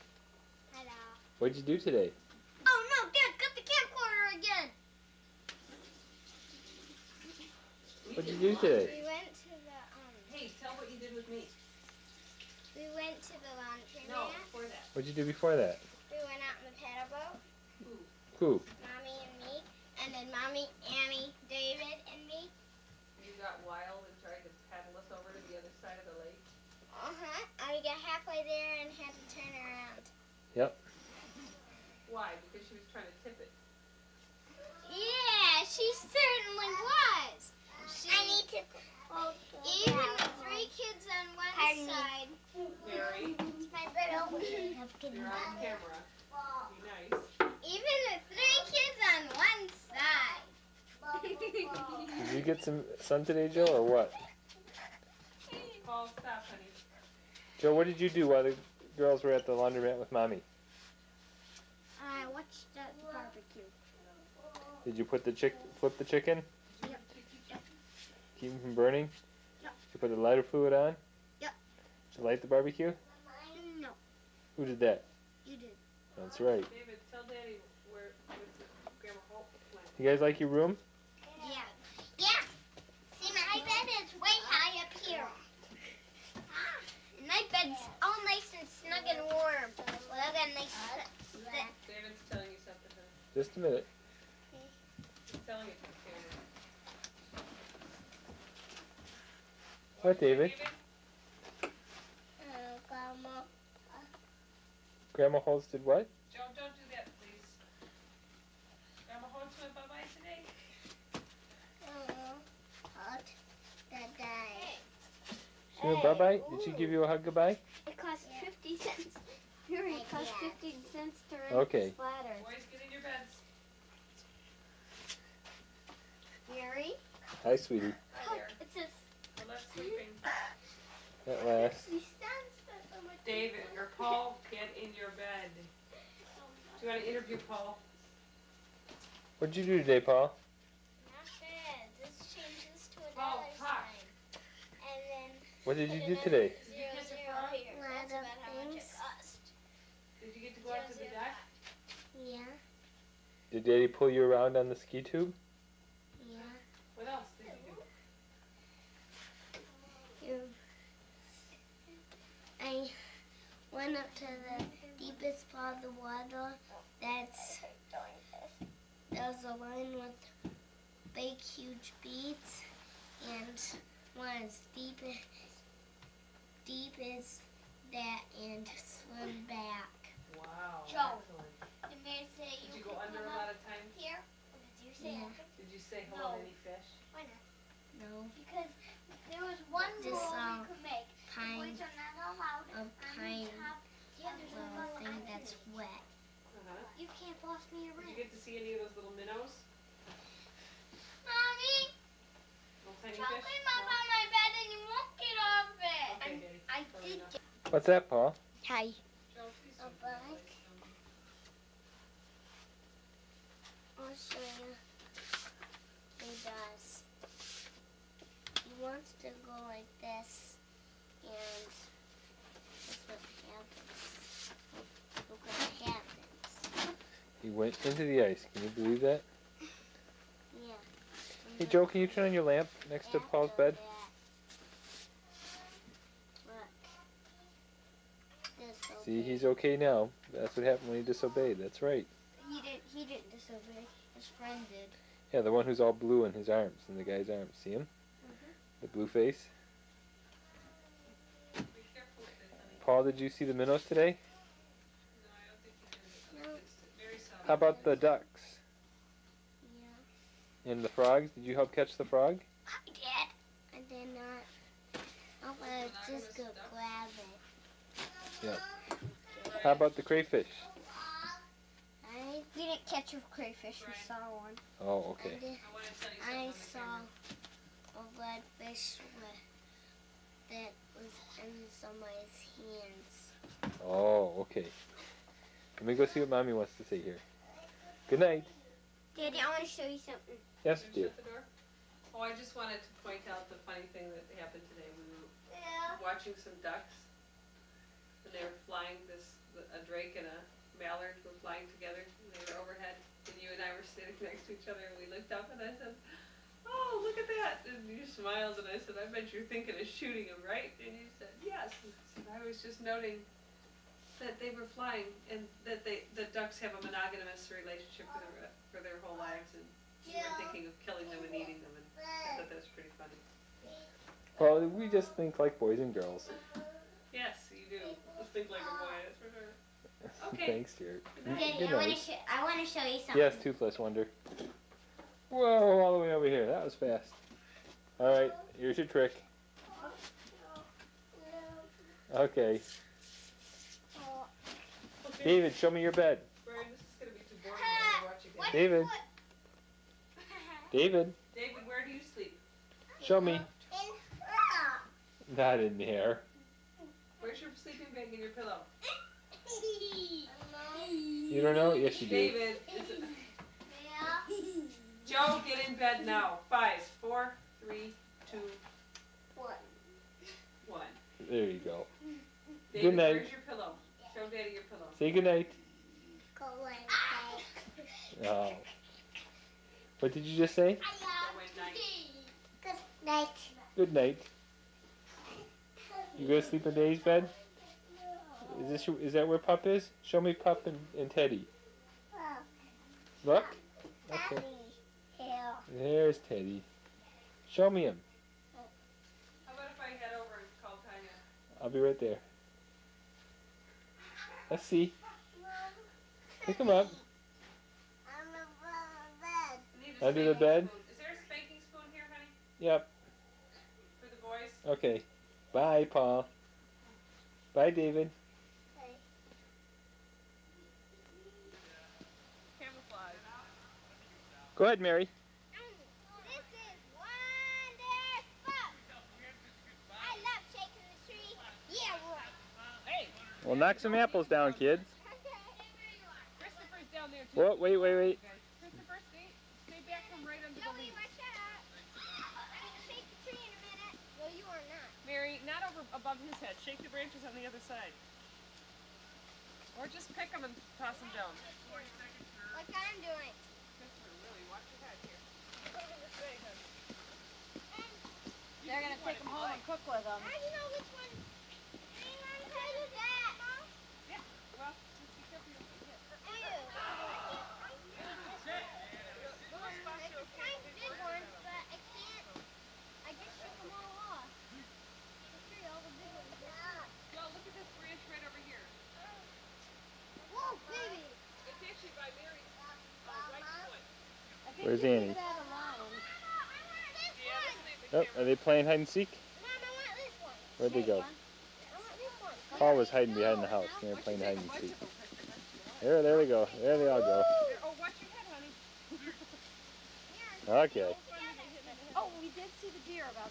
Hello. What'd you do today? Oh no, Dad, got the camcorder again. What'd you do today? We went to the um. Hey, tell what you did with me. We went to the laundry No, before that. What'd you do before that? We went out in the paddle boat. Who? Mommy and me, and then Mommy, Annie, David, and me. You got wild and tried to paddle us over to the other side of the lake. Uh huh. And we got halfway there and had to turn around. Yep. Why? Because she was trying to tip it. Yeah, she certainly was. I need to. Even with three kids on one side. Mary, It's my little. you're on camera. Be nice. Even with three kids on one side. Did you get some sun today, Joe, or what? Paul, stop, honey. Joe, what did you do while the girls were at the laundromat with mommy? I watched the barbecue. Did you put the chick, flip the chicken, Yep. Keep them from burning? Yep. Did you put the lighter fluid on? Yep. Did you light the barbecue? No, Who did that? you did. That's right. David, tell Daddy where, where's Grandma Hope went. You guys like your room? Yeah. Yeah. See, my bed is way high up here. Ah, and my bed's all nice and snug and warm. Well, I got a nice. David's telling you something, honey. Just a minute. He's telling it to the camera. What, David? Uh, Grandma. Grandma Holtz did what? Joe, don't do that, please. Grandma Holtz went bye-bye today? Oh, hot. Dada. She went bye bye. Did she give you a hug goodbye? It cost 50 cents. Here, it cost 50 cents to rent Okay. this ladder. Boys, get in your beds. Gary, Hi, sweetie. Hi there. it says We're left sleeping. At last. we stand so much. David, or Paul, get in your bed. Do you want to interview Paul? What did you do today, Paul? Not bad. This changes to a Paul, dollar talk. sign. And then What did you do today? zero zero here. That's about how much it cost. Did you get to go out to the deck? Yeah. Did Daddy pull you around on the ski tube? Yeah. What else did you do? You. I went up to the deepest part of the water. That's there's a line with big, huge beads, and one as deep as deep as that, and swim back. Wow. Joe. The man say Did you go under a lot of times? here. Did you say yeah. Did you say hello to any fish? Why not? No. Because there was one This, rule um, we could make. Pine- Boys are not allowed a on pine the of thing that's wet. Uh-huh. You can't boss me around. Did you get to see any of those little minnows? Mommy, Little tiny chocolate fish? up on my bed and you won't get off it. Okay, I did get What's that, Paul? Hi. A don't do that. bug. I'll show you. He does. He wants to go like this, and that's what happens. Look what happens. He went into the ice. Can you believe that? Yeah. Hey, Joe, can you turn on your lamp next to Paul's bed? See, he's okay now. That's what happened when he disobeyed. That's right. He didn't. He didn't disobey. His friend did. Yeah, the one who's all blue in his arms, in the guy's arms. See him? Mhm. The blue face. Be careful with it, honey. Paul, did you see the minnows today? No, I don't think you did. It's very soft. How about the ducks Yeah. and the frogs? Did you help catch the frog? I did. I did not. I'm gonna just go grab it. Yeah. How about the crayfish? I didn't catch a crayfish. We saw one. Oh, okay. I, I want to tell you I something. on the saw a redfish with, that was in somebody's hands. Oh, okay. Let me go see what mommy wants to say here. Good night. Daddy, I want to show you something. Yes, Can dear. shut the door? Oh, I just wanted to point out the funny thing that happened today. We were Yeah. watching some ducks, and they were flying this, a drake and a mallard were flying together, and they were overhead, and you and I were sitting next to each other, and we looked up, and I said, oh, look at that, and you smiled, and I said, I bet you're thinking of shooting them, right? And you said, yes, and I was just noting that they were flying, and that they, the ducks have a monogamous relationship for their, for their whole lives, and you were thinking of killing them and eating them, and I thought that was pretty funny. Well, we just think like boys and girls. Yes, you do. Let's think like a boy, that's for sure. Okay. Thanks, dear. Good. Daddy, Good I want to night. show. I want to show you something. Yes, two plus wonder. Whoa, all the way over here. That was fast. All right, here's your trick. Oh, okay. David, show me your bed. Brian, this is gonna be too boring to watch again. David. David, David, where do you sleep? show me. Not in there. Where's your sleeping bag and your pillow? You don't know? Yes, you do. David, is. Joe, get in bed now. Five, four, three, two, one. One. There you go. David, Good night. where's your pillow? Show Daddy your pillow. Say good night. Oh. What did you just say? Good night. Good night. You go to sleep in Daddy's bed? Is this is that where Pup is? Show me Pup and, and Teddy. Look. Okay. There's Teddy. Show me him. How about if I head over and call Tanya? I'll be right there. Let's see. Pick him up. I need a Under the bed? spoon. Is there a spanking spoon here, honey? Yep. For the boys? Okay. Bye, Paul. Bye, David. Camouflage. Go ahead, Mary. This is wonderful. I love shaking the tree. Yeah, right. Hey, Well, knock some apples down, kids. Christopher's down there too. Whoa, wait, wait, wait. Christopher, stay, stay back from right under the Joey, watch out. I'm gonna shake the tree in a minute. No, you are not. Mary, not over above his head. Shake the branches on the other side. Or just pick them and toss them down. Like I'm doing. Christopher, really, watch your head here. They're gonna take them home and cook with them. How do you know which one? Hang on tight as that. Yeah, well, just be careful. you don't get hurt. Ew. It's kind of big ones, but I can't. I just shook them all off. The tree, all the big ones. Joe, look at this branch right over here. Whoa, baby. It's actually by Mary's uh, right foot. I think Where's Annie? Oh, are they playing hide and seek? Where'd they go? Paul was hiding behind the house. They were playing hide and seek. There, there they go. There they all go. Okay. Oh, we did see the deer about.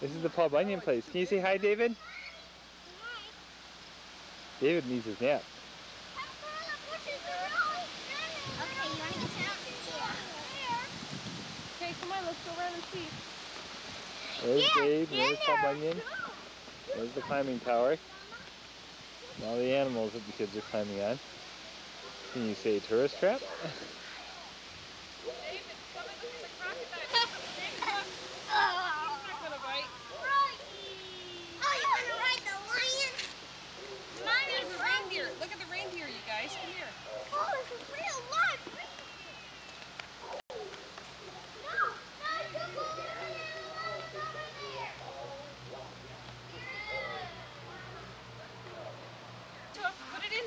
This is the Paul Bunyan place. Can you say hi, David? David needs his nap. Okay, you want to get down? Okay, come on, let's go around and see. There's Yeah, Dave. There's. Bunyan. There's the climbing tower. And all the animals that the kids are climbing on. Can you say tourist trap? Oh, Not gonna bite. Oh, you want to ride the lion? Mine There's is a reindeer. Look at the reindeer, you guys. Come here. Oh, it's a real life. No, no, it's a real life over there. Took, put it in.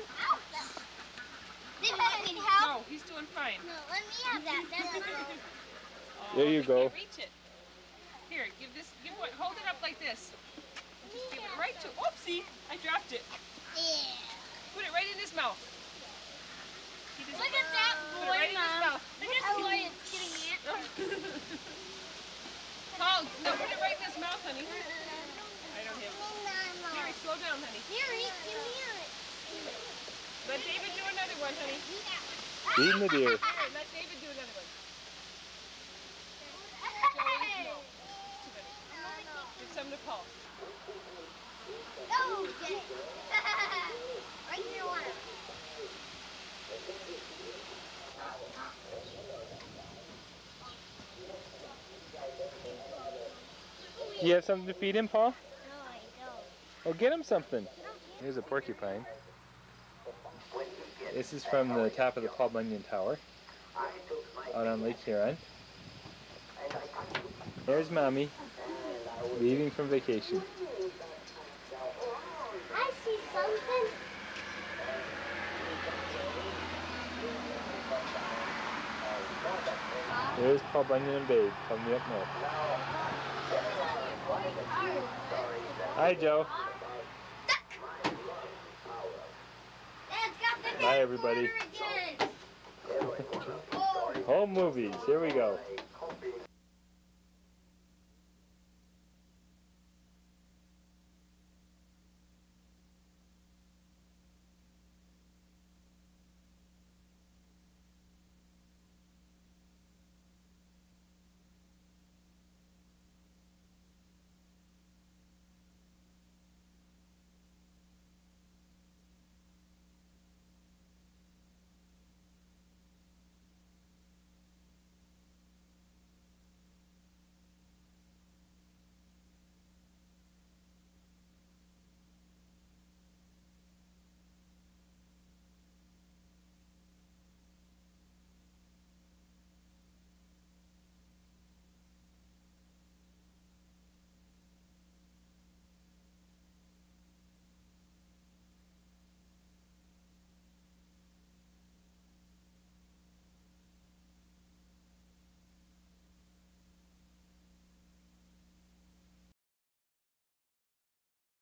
Did you want me to help? No, he's doing fine. No, let me have that. That's mine. Oh, There you oh, go. Can't reach it. Here, give this. Give what? Hold it up like this. Just give it right to. Oopsie! I dropped it. Yeah. Put it right in his mouth. Look at that Put it boy, right in his Mom. mouth. Look at the boy it's getting it. Paul, no, put it right in his mouth, honey. I don't have it. Mary, slow down, honey. Mary, give me it. Let David do another one, honey. Feeding the deer. Let David do another one. Joey, no. Too many. Give some to Paul. Oh, get it. right in your water. Do you have something to feed him, Paul? No, I don't. Oh, get him something. Here's a porcupine. This is from the top of the Paul Bunyan Tower out on Lake Huron. There's Mommy leaving from vacation. I see something. There's Paul Bunyan and Babe coming up north. Hi, Joe. Bye, everybody. Home movies. Here we go.